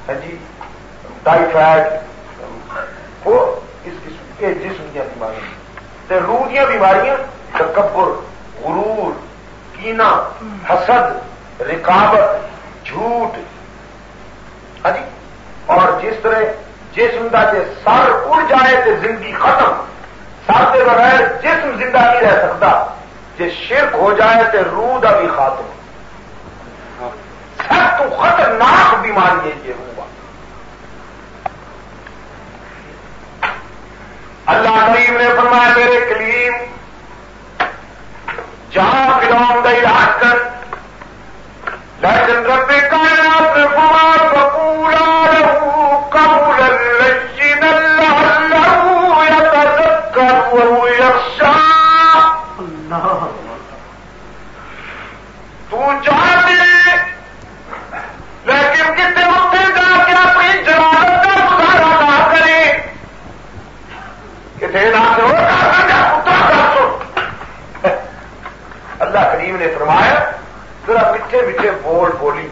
ہاں جی ٹائیفائڈ وہ اس قسم کے جسم دیا بیماریاں۔ روح دیا بیماریاں تکبر، غرور کینا حسد، رکاوٹ، جھوٹ ہاں جی اور جس طرح جسم کا جی سر اڑ جائے تو زندگی ختم۔ سر کے بغیر جسم زندہ نہیں رہ سکتا۔ جی شرک ہو جائے تو روح کا بھی خاتم۔ سب تو خطرناک بیماری ہے یہ روح اللہ کریم نے فرمایا، میرے کلیم، جہاں فلام کا علاج کر۔ لیکن رب کائنات فرما پورا رہو يتذكر یکشا تو چاہتے لیکن کتنے وقت جا کے اپنی جلالت کا گزارا نہ کرے؟ کتنے نہ کرو اللہ کریم نے فرمایا، ذرا میٹھے میٹھے بول بولی۔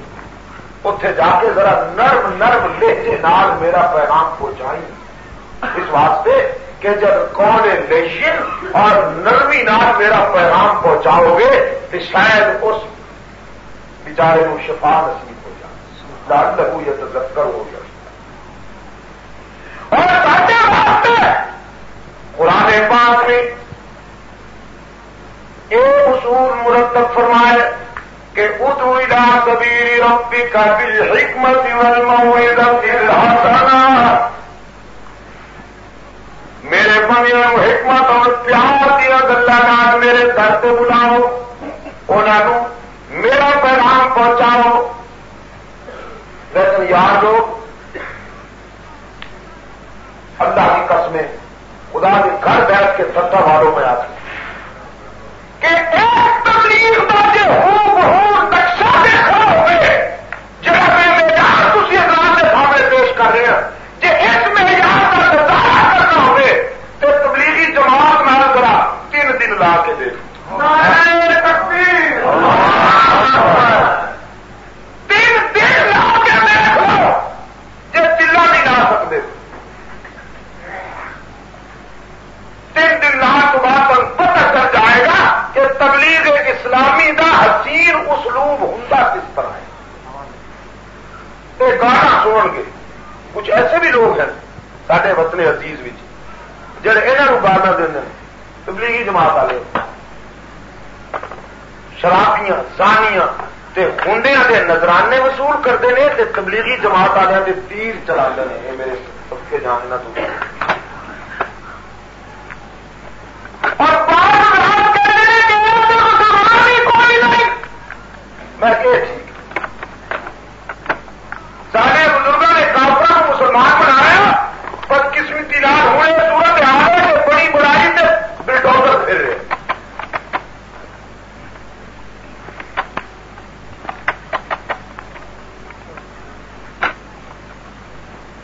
اتے جا کے ذرا نرم نرم لہجے نال میرا پیغام پہنچائی۔ اس واسطے کہ جب کون لیشن اور نرمی نال میرا پیغام پہنچاؤ گے، تو شاید اس بیچارے کو شفا نصیب ہو جائے۔ لال لگو یا تو ہو گیا اور ساتھ واسطے قرآن پاک میں ایک اصول مرتب فرمائے کہ ادو ادا کبیر ربی کا دل حکمت میرے بنیا حکمت اور پیار دیا گلا نال میرے گھر سے بلاؤ۔ انہوں میرا پیغام پہنچاؤ۔ لیکن یاد ہو اللہ کی قسمیں، خدا کے گھر بیٹھ کے ستا والوں میں آتی کہ ایک تبلیغ کا جو ہو بہو نقشہ دیکھا ہوئے جہاں میں معیار تھی اگلام کے سامنے پیش کر رہے ہیں جی اس معیار کا گزارا کرنا ہوئے تو تبلیغی جماعت میں ذرا تین دن لا کے دے تین دن لا کے دیکھ لو جی چلا نہیں لا سکتے تین دن لا تو بعد پتہ چل جائے گا کہ تبلیغ اسلامی دا حسین اسلوب ہوں کس طرح ہے؟ یہ گانا سن گے۔ کچھ ایسے بھی لوگ ہیں سارے وطن عزیز جڑے یہاں گانا دیں تبلیغی جماعت والے۔ شرابیاں، زانیاں تے ہنڈیا کے نظرانے وصول کرتے ہیں تے تبلیغی جماعت والے کے تیر چلا ہیں میرے سب کے جاننا تو میں کہ ٹھیک سارے بزرگوں نے کافروں کو مسلمان بنایا بد قسمتی لال ہوئے صورت آ رہے کہ بڑی برائی سے بلڈوزر پھر رہے۔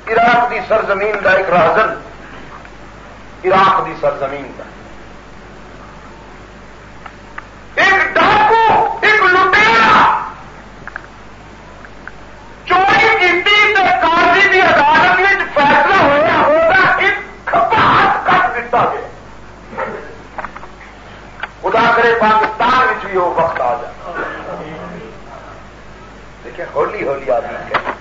عراق کی سرزمین کا ایک راجن عراق کی سرزمین کا ایک ڈاکو ایک لٹیرا چوری کی قاضی کی عدالت میں فیصلہ ہوا ہوگا ایک کھپا ہاتھ کٹ دیتا گیا خدا کرے پاکستان میں بھی وہ وقت آ جائے دیکھیں ہولی ہولی آدمی کہ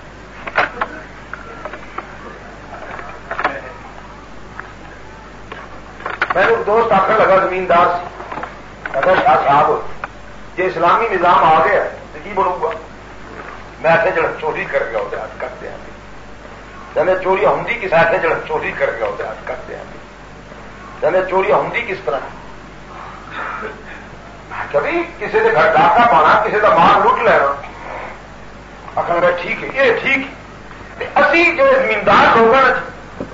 میں نے دوست آخر لگا زمیندار سے اگر شاہ صاحب یہ اسلامی نظام آ گیا تو کی بنوں گا؟ میں آتے جڑا چوری کر گیا ہوتے ہاتھ کر دیا جب چوری ہوں کس آتے جڑا چوری کر گیا ہوتے ہاتھ کر دیا جب چوری ہوں کس طرح کبھی کسی کے گھر ڈاکہ پانا کسی کا مال لٹ لینا۔ آخر میں ٹھیک ہے، یہ ٹھیک ہے۔ اسی جو زمیندار لوگ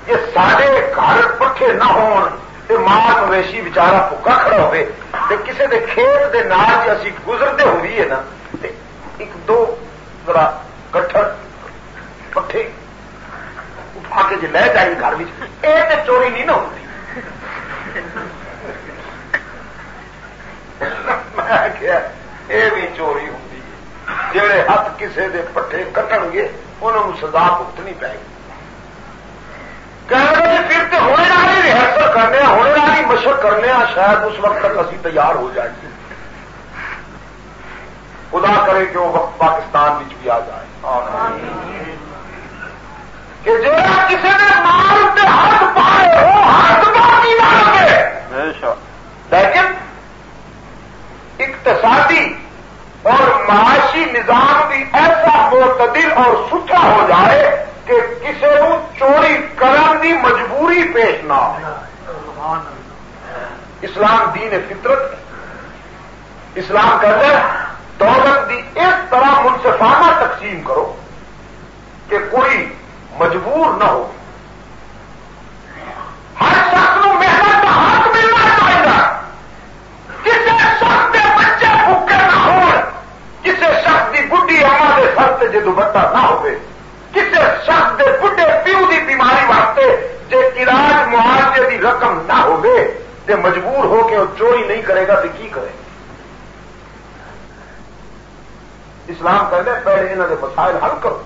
یہ سارے گھر پٹھے نہ ہون۔ تے مویشی بچارا پکا کھڑا ہوئے تے کسے دے کھیت دے نال جی اسی گزرتے ہوئی ہے نا تے ایک دو ذرا کٹھر پٹھے اٹھا کے جی لے جائے گھر میں یہ تے چوری نہیں نہ ہوتی میں یہ بھی چوری ہوتی ہے جہے ہاتھ کسے دے پٹھے کٹن گے انہوں سزا بھگتنی پائے گی کہنے پھر تو ہونے والی ریہرسل کرنے ہونے والی مشق کرنے شاید اس وقت تک اسی تیار ہو جائیں گے۔ خدا کرے کہ وہ وقت پاکستان بھی آ جائے۔ کہ جا کسی نے مال کے ہاتھ پائے وہ ہاتھ باقی نہ لگے لیکن اقتصادی اور معاشی نظام بھی ایسا معتدل اور ستھرا ہو جائے کہ کسی کو چوری کرن کی مجبوری پیش نہ ہو اسلام دین فطرت اسلام کہتے ہیں دولت کی اس طرح منصفانہ تقسیم کرو کہ کوئی مجبور نہ ہو۔ ہر شخص کو محنت کا حق ملنا چاہیے۔ کسی شخص کے بچے بھوکے نہ ہو کسی شخص کی بڑھی اما کے سر سے جدو بٹا نہ ہوئے۔ کسی شخص کے بڑھے پیو کی بیماری واسطے جی علاج معاوضے کی رقم نہ ہو مجبور ہو کے وہ چوری نہیں کرے گا تو کی کرے اسلام کہتے پہلے یہاں کے مسائل حل کرو۔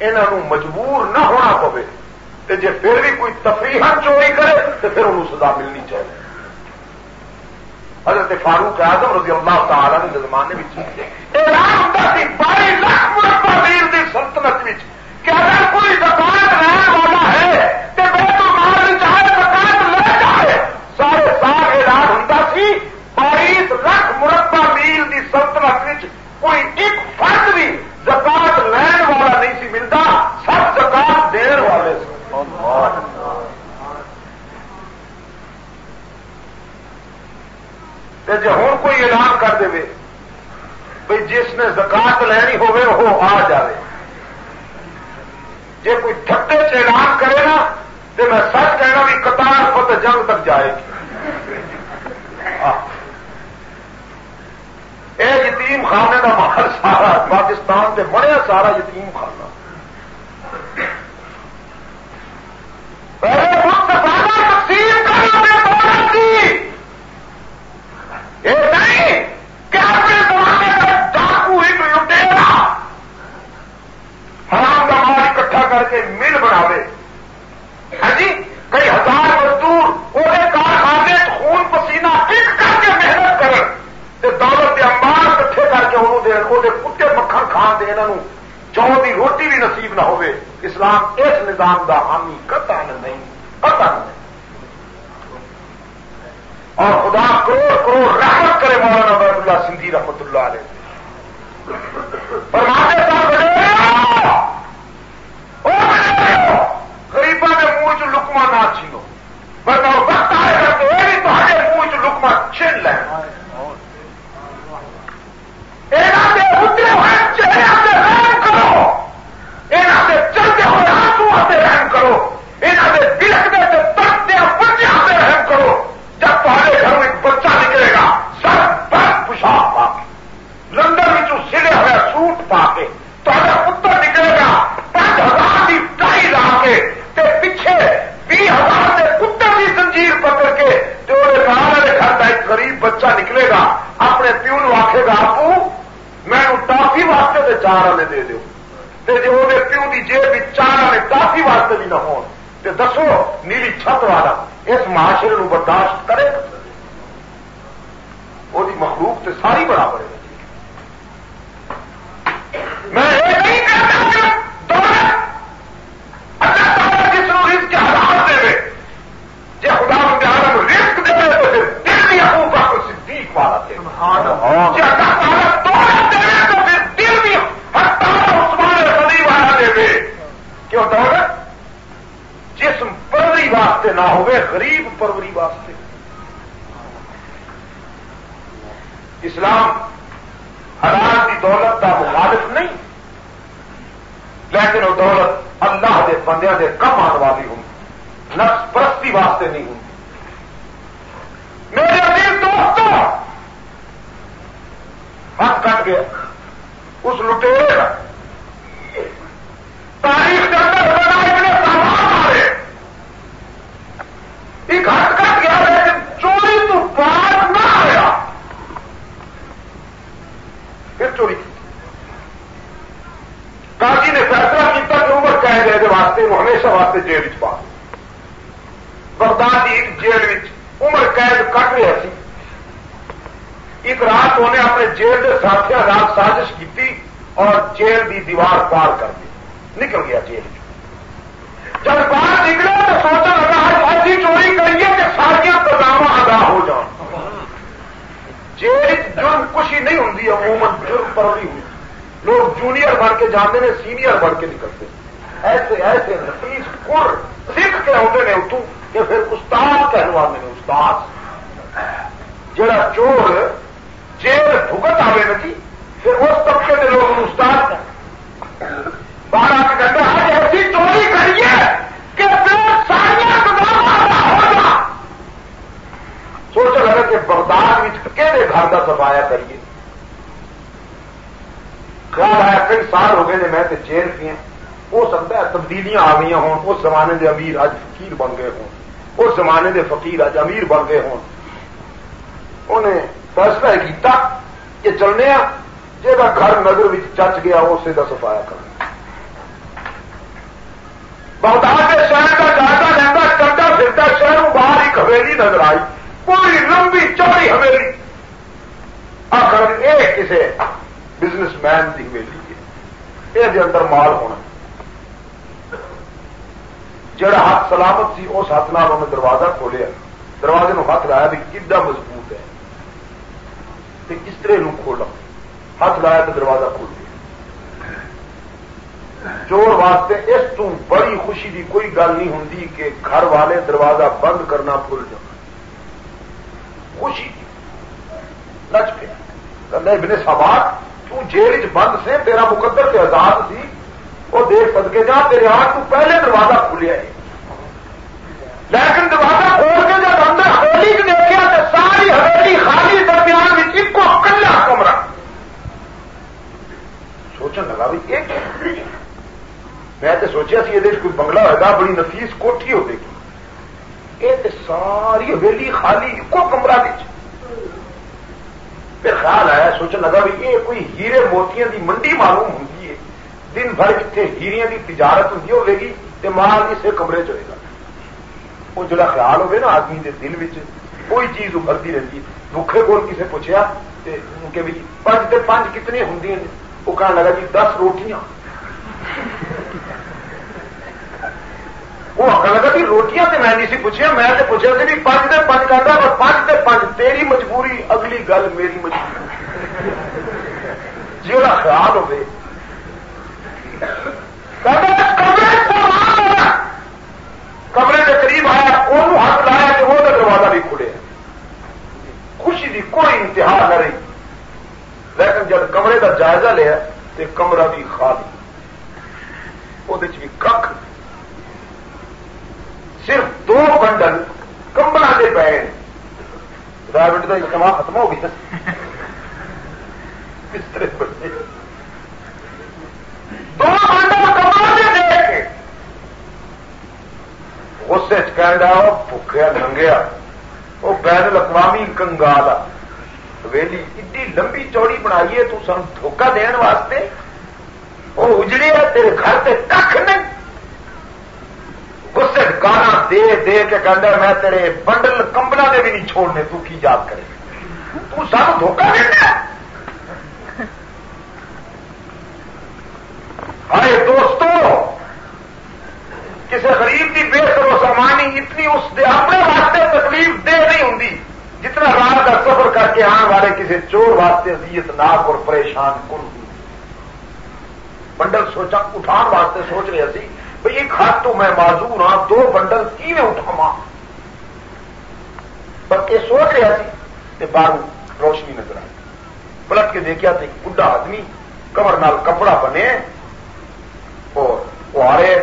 انہوں مجبور نہ ہونا پوے۔ جی پھر بھی کوئی تفریح چوری کرے تو پھر انہوں سزا ملنی چاہیے۔ حضرت فاروق آزم رضی اللہ تعالی کے زمانے میں اعلان ہوتا سی بائی لاکھ مرتبہ میر کی سلطنت کہ اگر کوئی زکات لینے والا ہے تو میں تو مال چاہے زکات لے جائے سارے سال اعلان ہوتا سی بائیس لاکھ مرتبہ میل کی سلطنت کوئی ایک فرد بھی زکات لین والا نہیں سی ملتا سب زکات دین والے جی ہوں کوئی اعلان کر دے بھائی جس نے زکات لینی ہوے وہ آ جائے جی کوئی ٹھٹے چ اعلان کرے نا تو میں سچ کہنا بھی قطار پت جنگ تک جائے گی یہ یتیم خانے کا مال سارا، پاکستان سے بڑا سارا یتیم خانہ۔ پہلے وقت سارا تقسیم کرنا کی۔ یہ نہیں کہ اپنے زمانے کا ڈاکو ایک لٹےرا حرام کا مال اکٹھا کر کے مل بناوے۔ ہاں جی کئی ہزار مزدور وہ کارخانے خون پسینہ ایک کر کے محنت کر دولت کے امبار کٹھے کر کے انہوں دے وہ کتے مکھن کھان دے انہوں چون کی روٹی بھی نصیب نہ ہوئے، اسلام اس نظام کا حامی قطع نہیں قطع نہیں۔ اور خدا کروڑ کروڑ رحمت کرے مولانا عبید اللہ سندھی رحمت اللہ علیہ۔ پرمانے صاحب غریبوں کے منہ چ لکما نہ چھینو۔ بتاؤ وقت آئے گا تو یہ بھی تھوڑے منہ چ لکما چھین لیں یہاں کے اترے ہوئے چہرے سے رحم کرو یہاں سے چلتے ہوئے آنسو سے رحم کرو یہاں سے بلکتے سے ترتے بچیاں سے رحم کرو جب تمہارے گھر میں ایک بچہ نکلے گا سر پر پوشاک پا کے لندن میں جو سلے ہوئے پا کے تمہارا پتر نکلے گا پانچ ہزار کی ٹائی لا کے تے پیچھے بیس ہزار کے کتے کی زنجیر پکڑ کے جو والے گھر کا ایک غریب بچہ نکلے گا، اپنے پیو نو آخے گا آپ میں ٹافی واسطے تے چار والے دے دو جی وہ پیو کی جیب بھی چار والے ٹافی واسطے بھی نہ ہو دسو، نیلی چھت والا اس معاشرے نو برداشت کرے۔ وہ مخلوق تے ساری برابر ہے میں یہ نہیں کہتا کہ دولت اللہ تعالیٰ جس کو رزق کے حالات دے جی خدا عالم رزق دے تو پھر دل بھی ابو بکر صدیق والا دے جی اللہ تعالیٰ دولت دے تو پھر دل بھی حتی عثمان غنی والا دے کیوں دولت جسم پروری واسطے نہ ہوئے، غریب پروری واسطے۔ اسلام حلال کی دولت کا مخالف نہیں، لیکن وہ دولت اللہ دے بندیاں دے کم آنے والی ہوں۔ نفس پرستی واسطے نہیں ہوں۔ میرے عزیز دوستوں ہاتھ کٹ گیا اس لٹے تاریخ کے اندر اتنے سامان آ رہے ایک ہاتھ کٹ گیا لیکن چوری تو بات نہ آیا۔ پھر چوری کی۔ کاجی نے فیصلہ کیا کہ عمر کہہ گئے واسطے وہ ہمیشہ واسطے جیل چ پا۔ بغداد جیل عمر قید کٹ رہا سی ایک رات انہیں اپنے جیل کے ساتھیوں رات سازش کی اور جیل کی دیوار پار کر دی۔ نکل گیا جیل جب باہر نکلے تو سوچا لگا ہاں جی، ایسی چوری کریے کہ سارا پروگرام ادا ہو جان۔ جیل جرم کچھ نہیں ہوں عموماً جرم پرولی ہوئی۔ لوگ جونیئر بن کے جاتے ہیں سینئر بن کے نکلتے۔ ایسے ایسے نفیس کور سکھ کے آتے ہیں اتوں کہ پھر استاد کہلوا نے، استاد۔ جڑا چور جیل بھگت آئے نا جی پھر اس طبقے کے لوگ استاد باہر آ کے کہتے ہیں ایسی چوری کریے کہ پھر سارا ہوگا۔ سوچ لگا کہ بغداد کہ گھر کا سفایا کریے۔ خیال آیا کئی سال ہو گئے میں جیل کی ہو سکتا ہے، تبدیلیاں آ گئی ہوں، اس زمانے کے امیر اج فقیر بن گئے ہوں۔ اس زمانے کے فقیر اج امیر بن گئے ہوں۔ انہیں فیصلہ کیتا کہ چلنے جا گھر نگر چچ گیا، اسے کا سفایا کرنا بہت کے شہر کا جائزہ لینا چلتا پھرتا شہر باہر ایک حویلی نظر آئی۔ پوری لمبی چوڑی حویلی۔ آخر یہ کسی بزنس مین کی حویلی ہے۔ یہ اندر مال ہونا۔ جڑا ہاتھ سلامت سی، اس ہاتھ نال انہیں دروازہ کھولیا۔ دروازے نو ہاتھ لایا بھی کدا مضبوط ہے۔ کس طرح نو کھولا ہاتھ لایا تو دروازہ کھول گیا چور واسطے اس تو بڑی خوشی دی کوئی گل نہیں ہوں کہ گھر والے دروازہ بند کرنا بھول جائیں خوشی نچ پیا۔ ابن سوال تو جیل چ بند سے تیرا مقدر کے آزاد سی۔ وہ دیکھ سکے جا، تیرے ہاتھ تو پہلے دروازہ کھلیا ہے۔ لیکن دروازہ کھول کے جب اندر ہولی دیکھا تو ساری حویلی خالی درمیان ایک کلا کمرہ سوچن لگا بھی ایک میں تو سوچا سی یہ کوئی بنگلہ ہوگا بڑی نفیس کوٹھی ہوگی یہ ساری حویلی خالی ایک کمرہ بچ پھر خیال آیا، سوچن لگا بھی یہ کوئی ہیرے موتیاں دی منڈی معلوم ہوں دن بھر جتنے ہیریاں کی تجارت ہوں ہوے گی تو مال اسے کمرے چ ہوئے گا۔ وہ جڑا خیال ہوگی نا آدمی کے دل میں کوئی چیز ابھرتی رہتی بکھے کو کسی پوچھا کہ بھی پانچ تے پانچ کتنے ہوں وہ کہنے لگا جی دس روٹیاں۔ وہ آخر لگا کہ روٹیاں تو میں نہیں سی پوچھا میں تو پوچھا سی جی بھی پانچ تے پانچ کرتا پر پانچ تے پانچ تیری مجبوری، اگلی گل میری مجبوری۔ جی جا خیال ہوگی کمرے کے قریب آیا وہ ہاتھ لایا کہ وہ دروازہ بھی کھلے خوشی کی کوئی انتہا نہ رہی۔ لیکن جب کمرے کا جائزہ لیا تو کمرہ بھی خالی وہ بھی کھ صرف دو بنڈل کمبل کے پے ڈرائیور کا اجتماع ختم ہو گیا کس طرح بچے دو بنڈل دیکھ کے۔ غصے بھوکیا لنگیا وہ بین الاقوامی کنگال آ حویلی ایڈی لمبی چوڑی بنائی ہے تو سن دھوکا دن واسطے۔ وہ اجڑی ہے تیرے گھر سے کھ نہیں غصے گانا دے دے کے کہہ میں تیرے بنڈل کمبلا دے بھی نہیں چھوڑنے، تو کی یاد کرے؟ تو سن دھوکا دینا ارے دوستو کسی غریب کی بے سرو سامانی اتنی اس دے اپنے واسطے تکلیف دہ نہیں ہوں جتنا رات کا سفر کر کے آنے والے کسی چور واسطے اذیت ناک اور پریشان کن بنڈل سوچا، اٹھان واسطے سوچ رہے سی بھائی ایک ہاتھ تو میں معذور ہاں دو بنڈل کی میں اٹھاوا پر یہ سوچ رہا سی کہ باہر روشنی نظر آئی۔ پلٹ کے دیکھا تو ایک بڑھا آدمی کمر نال کپڑا بنے اور وہ آ رہے،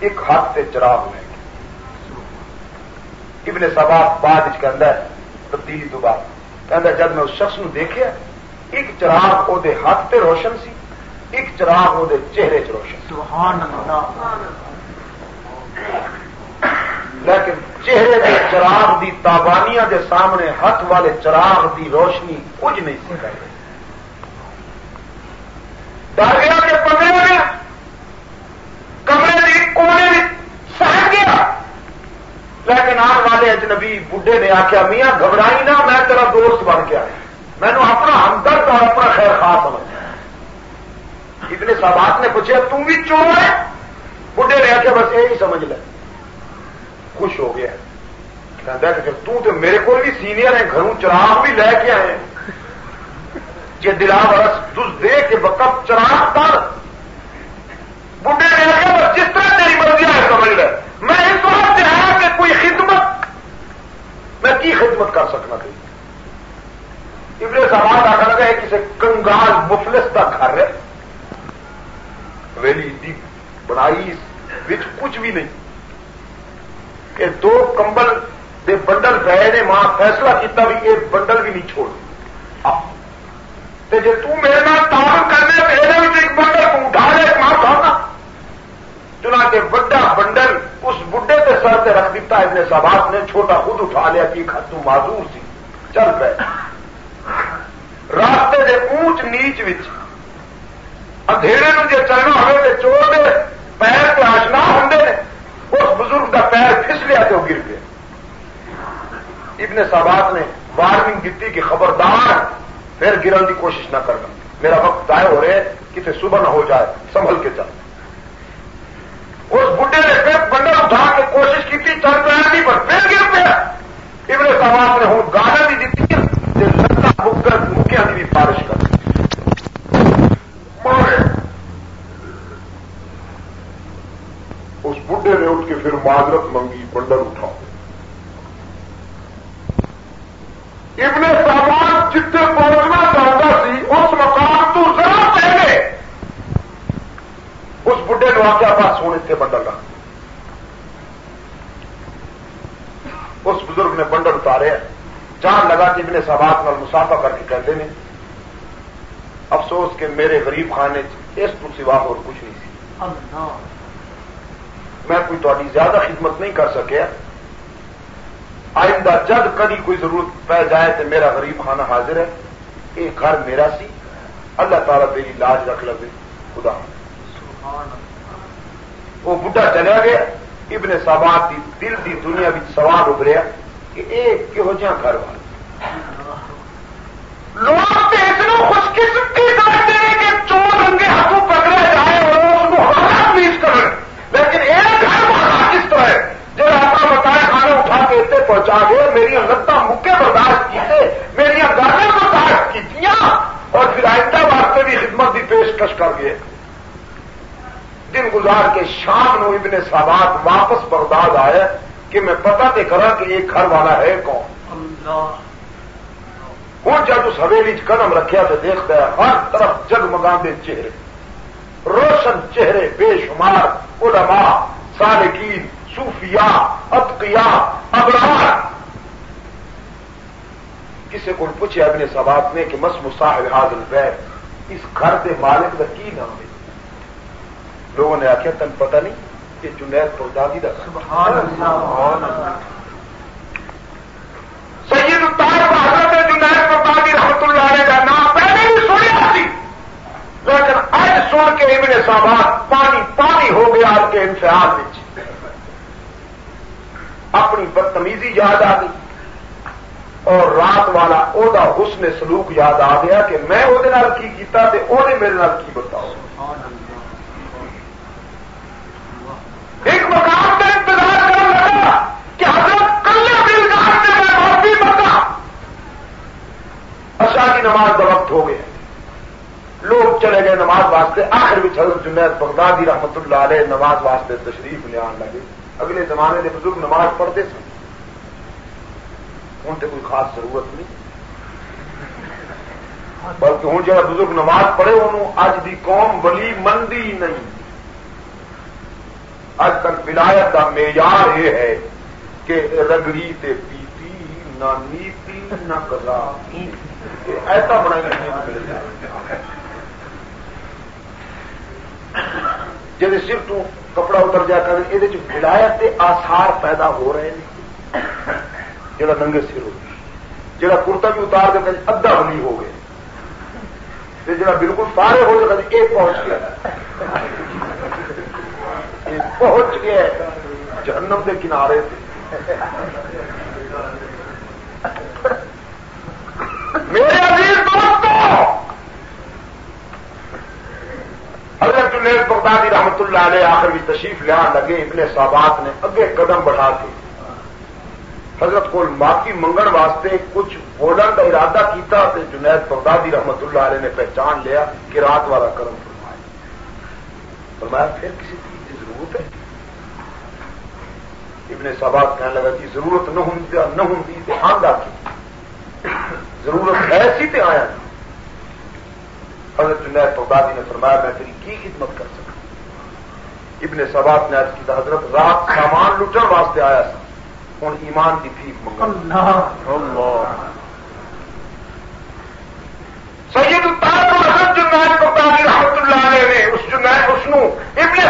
ایک ہاتھ سے چراغ لے ابن سباب بعد کے اندر تبدیلی تو بعد کہ جب میں اس شخص نو دیکھا ایک چراغ وہ ہاتھ تے روشن سی ایک چراغ وہ چہرے چ روشن سبحان اللہ۔ لیکن چہرے کے چراغ دی تابانیاں دے سامنے ہاتھ والے چراغ دی روشنی کچھ نہیں سی۔ کر گیا کہ پکڑا گیا کمرے کی کونے میں سہ گیا لیکن آن اجنبی بڈھے نے آخیا میاں گھبرائی نہ میں تیرا دوست بن کے آیا مینو اپنا ہمدرد اور اپنا خیر خواہ سمجھا اتنے سوات نے پوچھا تم بھی چور ہے بڈھے نے آخیا بس یہی سمجھ لے خوش ہو گیا کہتا کہ تو تو میرے کو بھی سینئر ہے گھروں چراغ بھی لے کے آئے جی دلا برس تج دے کے وقت چراغ کر بڈھے نے آخیا بس جس طرح تیری مرضی ہے سمجھ لے میں اس وقت چاہا کہ کوئی خدمت میں کی خدمت کر سکنا تھی؟ ابن سوال آخر لگا ہے کسی کنگال مفلس کا گھر ہے۔ ویلی دی بنائی کچھ بھی نہیں۔ کہ دو کمبل دے بنڈل پے نے، ماں فیصلہ کیتا بھی یہ بنڈل بھی نہیں چھوڑ۔ جی میرے نام تعاون کرنے، تو یہ ایک بنڈل کو اٹھا لے، ماں چنانچہ بڑا بنڈل اس بڈے کے سر سے رکھ دیتا ابن سباس نے چھوٹا خود اٹھا لیا کہ خطو معذور سی۔ چل پے۔ راستے کے اونچ نیچ اندھیرے جی چلنا ہوئے تو چور دے پیر کے آشنا ہوں اس بزرگ کا پیر پھس لیا تو گر گیا۔ ابن سابات نے وارننگ دیتی کہ خبردار، پھر گرن کی کوشش نہ کرنا۔ میرا وقت طے ہو رہے کسی صبح نہ ہو جائے، سنبھل کے چل۔ اس بڈے نے پھر بنڈل اٹھا کے کوشش کی تھی چل پہ پر پھر گر پیا۔ ابن سابات نے ہوں گانا بھی دیتی لتا بکر مکیا کی بھی بارش کر اس بڈے نے اٹھ کے پھر معذرت منگی، بنڈل اٹھا ابن سامان جتنے پہنچنا چاہتا سی، اس مقام تو ذرا پہلے اس بڈے نے واقعہ پاس ہونے سے بنڈل رکھ۔ اس بزرگ نے بنڈل اتارے۔ جان لگا کہ ابن سبات نال مسافہ کر کے کہتے ہیں۔ افسوس کہ میرے غریب خانے اس تو سوا اور کچھ نہیں سی میں کوئی تاری زیادہ خدمت نہیں کر سکیا۔ آئندہ جد کدی کوئی ضرورت پہ جائے تو میرا غریب خانہ حاضر ہے۔ یہ گھر میرا سی۔ اللہ تعالیٰ تیری لاج رکھ لگے خدا وہ بڈھا چلا گیا۔ ابن سبات کی دل کی دنیا بھی سوال ابریا کہ یہ کہہو جہاں گھر والے؟ لوگ تو اتنا خوش قسمتی کرتے ہیں کہ چور رنگے ہاتھوں پکڑا جائے اور اس کو حالات پیش کر لیکن ایک گھر والا کس طرح ہے؟ جو آپ بتایا کھانا اٹھا کے اتنے پہنچا گئے میری لتا مکے برداشت کیتے، میری گانے برداشت کی اور پھر آئندہ واسطے بھی خدمت کی پیشکش کر گئے۔ دن گزار کے شام نو ابن سابات واپس برداد آیا کہ میں پتہ تے کرا کہ یہ گھر والا ہے کون۔ ہوں جب اس حویلی قدم رکھیا تو دیکھتا ہے ہر طرف جگمگا چہرے۔ روشن چہرے بے شمار علماء سالکین صوفیاء اتقیاء ابرار۔ کسی کو پوچھے اپنے سباب نے کہ مس صاحب حاضر البیت اس گھر کے مالک کا کی نام ہے؟ لوگوں نے آخیا تن پتہ نہیں کہ جنید پردادی کا سبحان اللہ. سید الطاہر حضرت جنید رحمت اللہ علیہ کا نام پہلے بھی سنیا سی. لیکن اج سن کے ابن صاحب پانی پانی ہو گیا آپ کے انفراد اپنی بدتمیزی یاد آ گئی اور رات والا او دا حسن سلوک یاد آ گیا کہ میں وہ کی کیتا تے او نے میرے نال کی بتاؤ۔ ایک مقام کا انتظار کر لگا کہ حضرت کلے دل کا میں معافی مانگا اشا کی نماز کا وقت ہو گیا۔ لوگ چلے گئے نماز واسطے۔ آخر بھی حضرت جنید بغدادی رحمت اللہ علیہ نماز واسطے تشریف لے آن لگے۔ اگلے زمانے کے بزرگ نماز پڑھتے سن۔ ہوں تو کوئی خاص ضرورت نہیں۔ بلکہ ہوں جا بزرگ نماز پڑھے انہوں اج دی قوم ولی مندی نہیں۔ اج کل ولایت کا معیار یہ ہے کہ رگڑی تے پیتی نہ نیتی نہ کلا ایسا بنا جی سر تو کپڑا اتر جا کر یہ ولایت کے آسار پیدا ہو رہے ہیں۔ جڑا ننگے سر ہو جڑا کرتا بھی اتار کے ادھا بلی ہو گئے۔ جڑا بالکل سارے ہو جائے یہ پہنچ گیا۔ پہنچ گیا۔ جہنم کے کنارے سے میرے عزیز دوستوں حضرت جنید بغدادی رحمت اللہ علیہ آخر بھی تشریف لیا، لگے ابن صحابات نے اگے قدم بڑھا کے۔ حضرت کو معافی منگن واسطے کچھ بولن کا ارادہ کیتا تے جنید بغدادی رحمت اللہ علیہ نے پہچان لیا کہ رات والا کرم فرمایا۔ فرمایا، پھر کسی چیز کی ضرورت ہے؟ ابن صحابات کہنے لگا کہ ضرورت نہ ہوں نہ ہوں تو آنگا کی؟ ضرورت ایسی تے آیا۔ حضرت جنید بغدادی نے فرمایا، میں تیری کی خدمت کر سکتا ابن صحابات نے عرض کی حضرت رات سامان لٹن واسطے آیا سا ہوں ایمان کی فیس منگا۔ سید اتار حضرت جنید بغدادی رحمت اللہ علیہ نے اس جنید اس ابن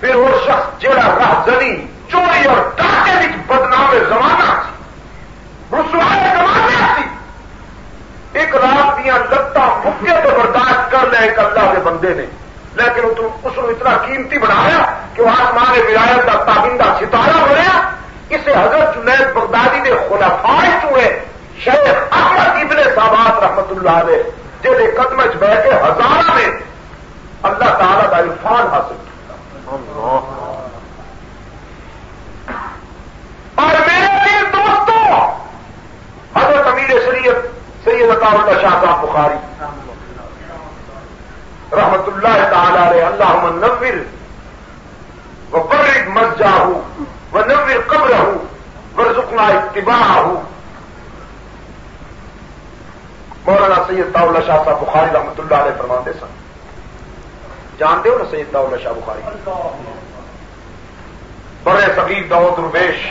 پھر وہ شخص جہاں راہ زنی چوری اور ڈاکے بدنام زمانہ رسوائے زمانہ سی ایک رات دیا لتاں مکے تو برداشت کر لے ایک اللہ کے بندے نے۔ لیکن اس کو اتنا قیمتی بنایا کہ وہ آسمان ولایت کا تابندہ ستارہ بنیا اسے حضرت جنید بغدادی نے خلافائے چوئے شیخ احمد ابن صاحبات رحمت اللہ علیہ جہے قدم چ بیٹھے ہزار نے اللہ تعالی کا عرفان حاصل کیا۔ اور میرے دوستوں حضرت امیر شریعت سید عطا اللہ شاہ صاحب بخاری۔ رحمت اللہ تعالی علیہ اللہ منور وہ برد مسجا ہوں وہ نور قبر ہوں ورژنا اتباع ہوں مولانا سید اللہ شاہ صاحب بخاری رحمت اللہ علیہ فرماتے سن۔ جانتے ہو نا سید اللہ شاہ بخاری؟ بڑے سبیر دعوت رویش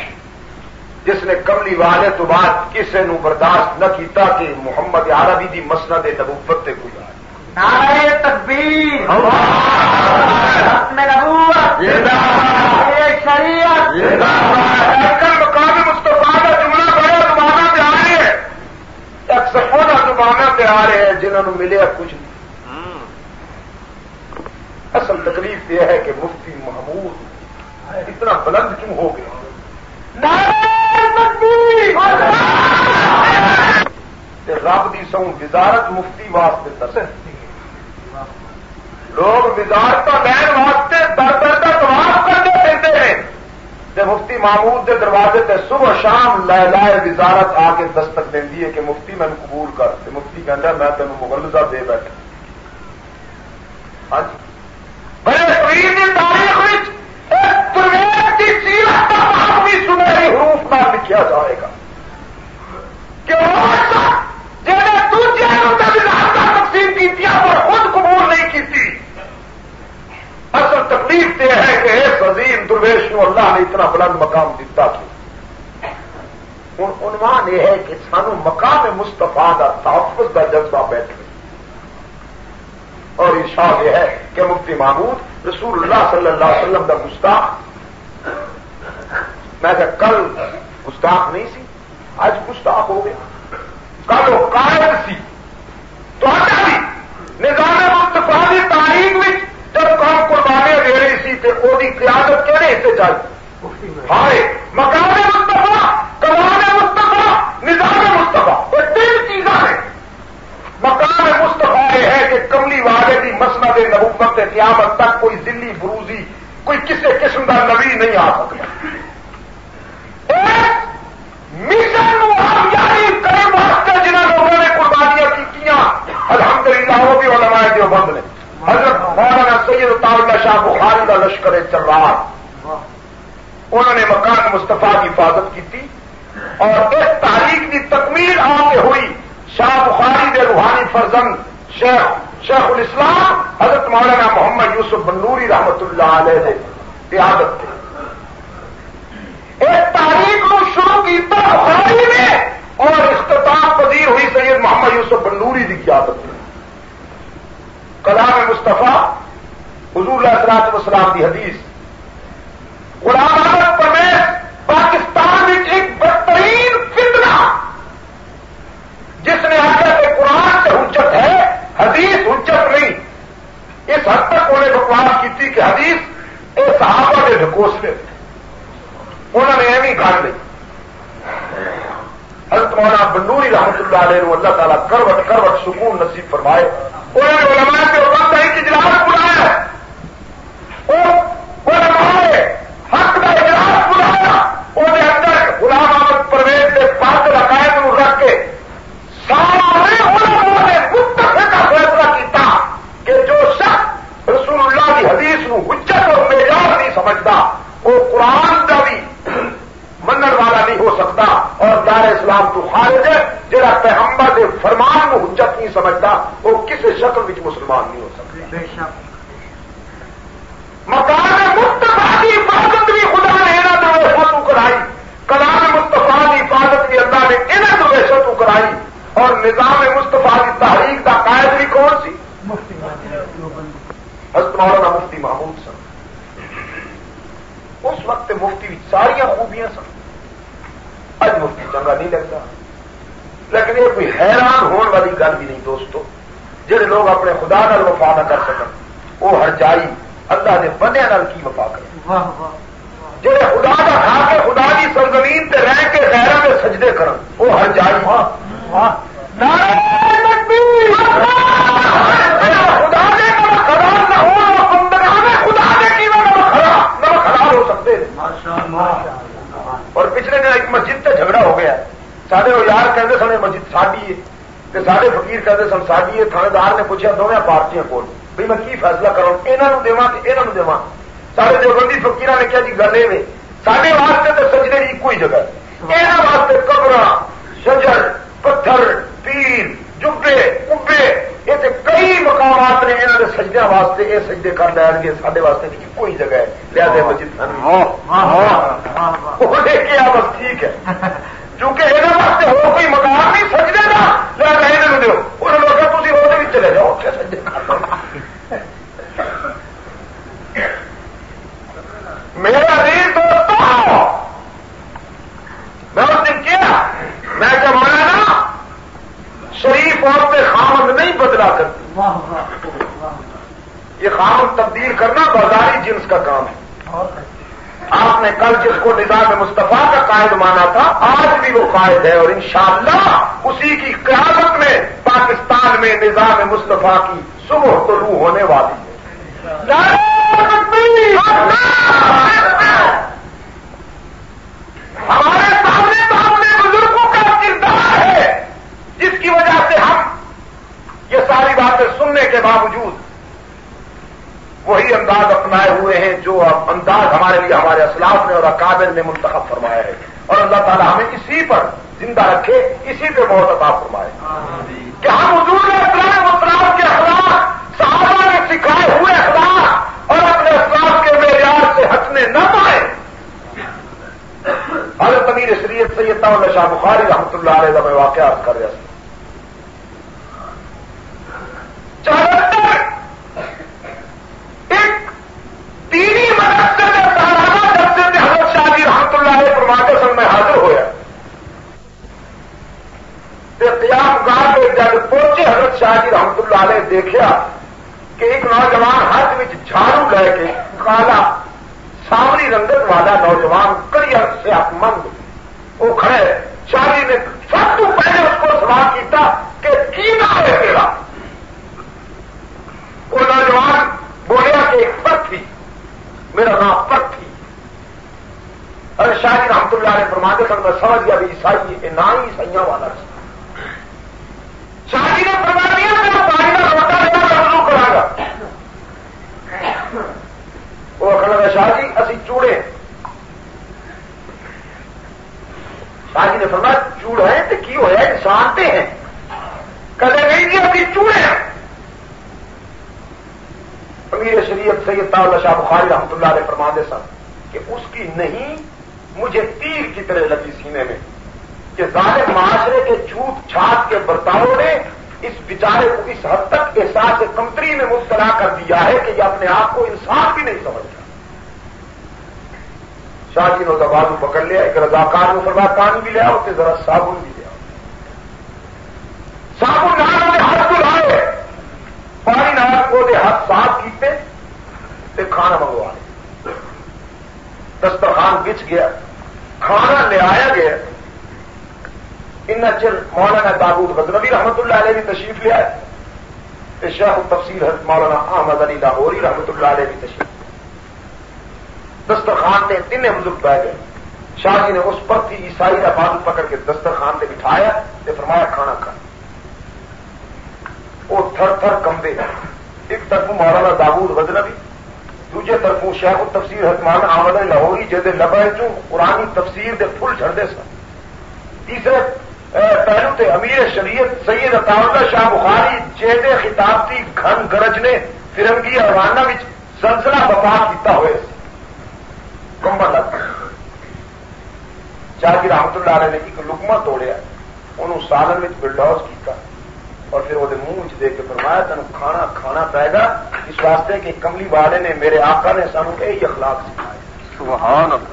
جس نے کملی والے تو بعد کسی نو برداشت نہ کیتا کہ محمد عربی دی مسند نبوت تے کوئی۔ نعرہ تکبیر۔ شریعت۔ مقامی مستفا کا جملہ بڑا زمانہ پہ آ رہے ہیں ایک زمانہ پہ آ رہے ہیں جنہوں نے ملے کچھ نہیں۔ اصل تکلیف یہ ہے کہ مفتی محمود اتنا بلند کیوں ہو گیا؟ رب دی سو وزارت مفتی واسطے تر لوگ وزارت لین واسطے در در کا تباہ کرتے پھرتے ہیں۔ مفتی محمود کے دروازے تے صبح شام لے لائے وزارت آ کے دستک دینی ہے کہ مفتی میں قبول کر مفتی کہہ میں تینوں مغلزہ دے بیٹھا۔ ہاں جی۔ بڑے شریر کی تاریخ کی سیرت کا بھی سنہری حروف نہ لکھا جائے گا کہ جنہیں دوسرے وزارت تقسیم کی پر خود قبول نہیں کی تھی اصل تکلیف یہ ہے کہ ایک عظیم درویش کو اللہ نے اتنا بلند مقام دیتا کیوں ہوں عنوان یہ ہے کہ سانو مقام مستفا کا تحفظ کا جذبہ بیٹھ گئی اور اشاع یہ ہے کہ مفتی محمود رسول اللہ صلی اللہ علیہ وسلم کا گستاخ۔ میں کہ کل گستاخ نہیں سی، آج گستاخ ہو گیا۔ کل وہ قائد سی۔ تو بھی نظام مستفا کی تاریخ میں جب قوم قربانیاں دے رہی سی تو وہ قیادت کہڑے حصے چاہیے ہائے، مقام مستفا کلام مستفا نظام مستفا یہ تین چیزاں ہیں۔ مقام مستفا یہ ہے کہ کملی والے مسند نبوت قیامت تک کوئی دلی بروزی، کوئی کسی قسم کا نبی نہیں آ سکتا۔ مشن جاری کرنے واسطے جنہوں لوگوں نے قربانیاں کی الحمد للہ وہ بھی علماء جو بند نے۔ حضرت مولانا سید اللہ شاہ بخاری کا لشکر چل رہا انہوں نے مکان مستفا کی حفاظت کی اور اس تاریخ کی تکمیل آ کے ہوئی شاہ بخاری کے روحانی فرزند شیخ شیخ الاسلام حضرت مولانا محمد یوسف بنوری رحمت اللہ علیہ قیادت تھے ایک تاریخ کو شروع کی بخاری میں اور اختتام پذیر ہوئی سید محمد یوسف بنوری کی قیادت تھی کلام مصطفیٰ، حضور اللہ اثرات وسلام کی حدیث۔ غلام احمد پرویز پاکستان میں ایک بہترین فتنہ جس نے آخر کہ قرآن سے حجت ہے حدیث حجت نہیں اس حد تک انہیں بکواس کی تھی کہ حدیث ایک صحابہ کے ڈکوس میں انہوں نے ایویں گاڑ لی حضرت مولانا بنوری رحمت اللہ علیہ اللہ تعالیٰ کروٹ کروٹ سکون نصیب فرمائے۔ انہوں نے علماء کے اوپر کی اجلاس بلایا علماء حق کا اجلاس بلایا انہیں اندر غلام احمد پرویز کے پاس عقائد رکھ کے سارے علماء نے متفق کا فیصلہ کیتا کہ جو شخص رسول اللہ کی حدیث نو حجت اور معیار نہیں سمجھتا وہ قرآن کا بھی منن والا نہیں ہو سکتا اور دار اسلام تو خارج ہے جہاں پیغمبر کے فرمان کو حجت نہیں سمجھتا وہ کسی شکل میں مسلمان نہیں ہو سکتا۔ مکان مستفا کی حفاظت بھی خدا نے یہاں درویشوں تو کرائی۔ کلام مستفا کی حفاظت بھی اللہ نے یہاں درویشوں تو کرائی۔ اور نظام مستفا کی تحریک کا قائد بھی کون سی؟ حضرت مولانا مفتی محمود سن۔ اس وقت مفتی بھی ساریا خوبیاں سن۔ اج مفتی چنگا نہیں لگتا۔ لیکن یہ کوئی حیران ہونے والی گل بھی نہیں دوستو۔ جہے لوگ اپنے خدا نال وفا نہ کر سکن وہ ہر جائی اللہ کے بندے کی وفا کرے۔ جہے خدا کا کھا کے خدا کی سرزمین تے رہ کے غیروں کے سجدے کرن وہ ہر جائی۔ خدا نے خدا نہ ہو بندگاہ خدا نے کی نہ خراب ہو سکتے۔ اور پچھلے دن ایک مسجد سے جھگڑا ہو گیا سارے وہ یار کہتے سن مسجد ساڈی ہے سارے فقیر کہتے سن ساڈی ہے۔ تھاندار نے پوچھا دونوں پارٹیاں کول بھائی میں کی فیصلہ کروں یہاں دوا کہ یہاں دوا سارے دیوبندی فکیر نے کیا جی گل یہ سارے واسطے تو سجدے کی ایک ہی جگہ یہاں واسطے قبر شجر، پتھر پیر جبے کبے یہ کئی مقامات نے یہاں کے سجدے واسطے یہ سجدے کر لین گے سارے واسطے ایک ہی جگہ ہے۔ لیا دے مسجد کیا بس ٹھیک ہے۔ چونکہ یہ واسطے ہو کوئی مقام نہیں سجدے کا لیا رہے دو انہوں نے کہا تھی وہ چلے جاؤ۔ کیا سجدے میرا عزیز دوستوں میں اس دن کیا؟ میں جب اور پہ خامد نہیں بدلا کرتی. یہ خامد تبدیل کرنا بازاری جنس کا کام ہے۔ آپ نے کل جس کو نظام مصطفیٰ کا قائد مانا تھا آج بھی وہ قائد ہے اور انشاءاللہ اسی کی قیادت میں پاکستان میں نظام مصطفیٰ کی صبح طلوع ہونے والی ہے۔ ہمارے سامنے تو اپنے بزرگوں کا کردار ہے جس کی وجہ سے ہم یہ ساری باتیں سننے کے باوجود وہی انداز اپنائے ہوئے ہیں جو انداز ہمارے لیے ہمارے اسلاف نے اور اکابر نے منتخب فرمایا ہے۔ اور اللہ تعالیٰ ہمیں اسی پر زندہ رکھے، اسی پہ بہت عطا فرمائے۔ کہ ہم حضور اسلام اسلام کے اخلاق، صحابہ نے سکھائے ہوئے اخلاق اور اپنے اسلام کے معیار سے ہٹنے نہ پائے۔ حضرت امیر شریعت سید اللہ شاہ بخاری رحمۃ اللہ علیہ میں واقعات کر رہا ایک تینی مدرسے میں سالانہ درسے میں حضرت شاہ جی رحمت اللہ علیہ پرماٹر سن میں حاضر ہوا قیام گاہ پہ جب پہنچے، حضرت شاہ جی رحمت اللہ علیہ دیکھا کہ ایک نوجوان ہاتھ میں جھاڑو لے کے، کالا سامری رنگت والا نوجوان کڑی سے آپ مند وہ کھڑے شاہ جی نے سب تو پہلے اس کو سوال کیتا کہ کی نام ہے تیرا وہ نوجوان بولیا کہ ایک پر تھی میرا نام پر تھی ارے شاہ جی رحمت اللہ علیہ فرماتے سن میں سمجھ گیا بھی عیسائی نہ ہی عیسائیوں والا سی شاہ جی نے فرما دیا میرا پانی کا روٹا لینا میں وضو کرا گا۔ وہ آخر لگا، شاہ جی اسی چوڑے شاہ جی نے فرمایا، چوڑ ہے تو کی ہوا انسان تے ہیں۔ کدے نہیں جی ابھی چوڑے ہیں۔ امیر شریعت سید تعالی شاہ بخاری رحمۃ اللہ علیہ فرما دے سن کہ اس کی نہیں مجھے تیر کی طرح لگی سینے میں کہ ظاہر معاشرے کے جھوٹ چھاٹ کے برتاؤ نے اس بیچارے کو اس حد تک احساس کمتری میں مبتلا کر دیا ہے کہ یہ اپنے آپ کو انسان بھی نہیں سمجھتا۔ شاہ جی نے زبان پکڑ لیا، ایک رضاکار میں فرمایا، پانی بھی لیا اسے ذرا صابن بھی لیا صابن نہ ہاتھ دلائے پانی نہ کو ہاتھ صاف کیتے تے کھانا منگوا لے۔ دسترخوان بچ گیا۔ کھانا لے آیا گیا ان چر مولانا تابوت غزنبی رحمت اللہ علیہ بھی تشریف لیا ہے شاہ تفصیل حضرت مولانا احمد علی لاہوری رحمت اللہ علیہ بھی تشریف۔ دسترخوان نے تین بزرگ بہ گئے۔ شاہ جی نے اس پر تھی عیسائی کا بادل پکڑ کے دسترخوان نے بٹھایا تو فرمایا کھانا کھا۔ وہ تھر تھر کمبے۔ ایک طرف مولانا داود غزنبی دوجے طرف شیخ تفصیل حضرت مولانا احمد علی لاہوری جیسے لبے چوں قرآن تفسیر دے پھول جھڑتے سن۔ تیسرے پہلو تے امیر شریعت سید اطاولہ شاہ بخاری چیتے خطابتی گھن گرج نے فرنگی روانہ سلسلہ بپا کیتا ہوئے کمبر لگ جی رحمت اللہ علیہ نے ایک لکما توڑیا، انہوں سالن بلڈوز کیتا۔ اور پھر وہ منہ دے کے فرمایا تین کھانا کھانا پائے گا اس واسطے کہ کملی والے نے میرے آقا نے سانو یہی اخلاق سکھایا سبحان اللہ۔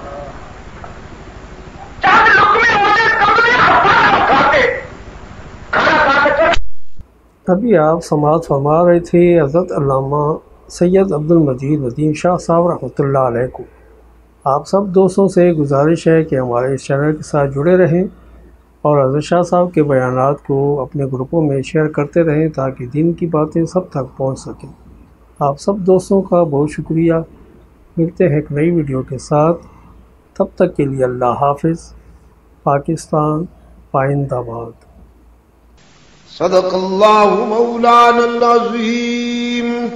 ابھی آپ سماعت فرما رہے تھے حضرت علامہ سید عبد المجید ندیم شاہ صاحب رحمۃ اللہ علیہ کو۔ آپ سب دوستوں سے گزارش ہے کہ ہمارے اس چینل کے ساتھ جڑے رہیں۔ اور حضرت شاہ صاحب کے بیانات کو اپنے گروپوں میں شیئر کرتے رہیں تاکہ دین کی باتیں سب تک پہنچ سکیں۔ آپ سب دوستوں کا بہت شکریہ۔ ملتے ہیں ایک نئی ویڈیو کے ساتھ۔ تب تک کے لیے اللہ حافظ۔ پاکستان پائند آباد صدق اللہ مولانا العظیم۔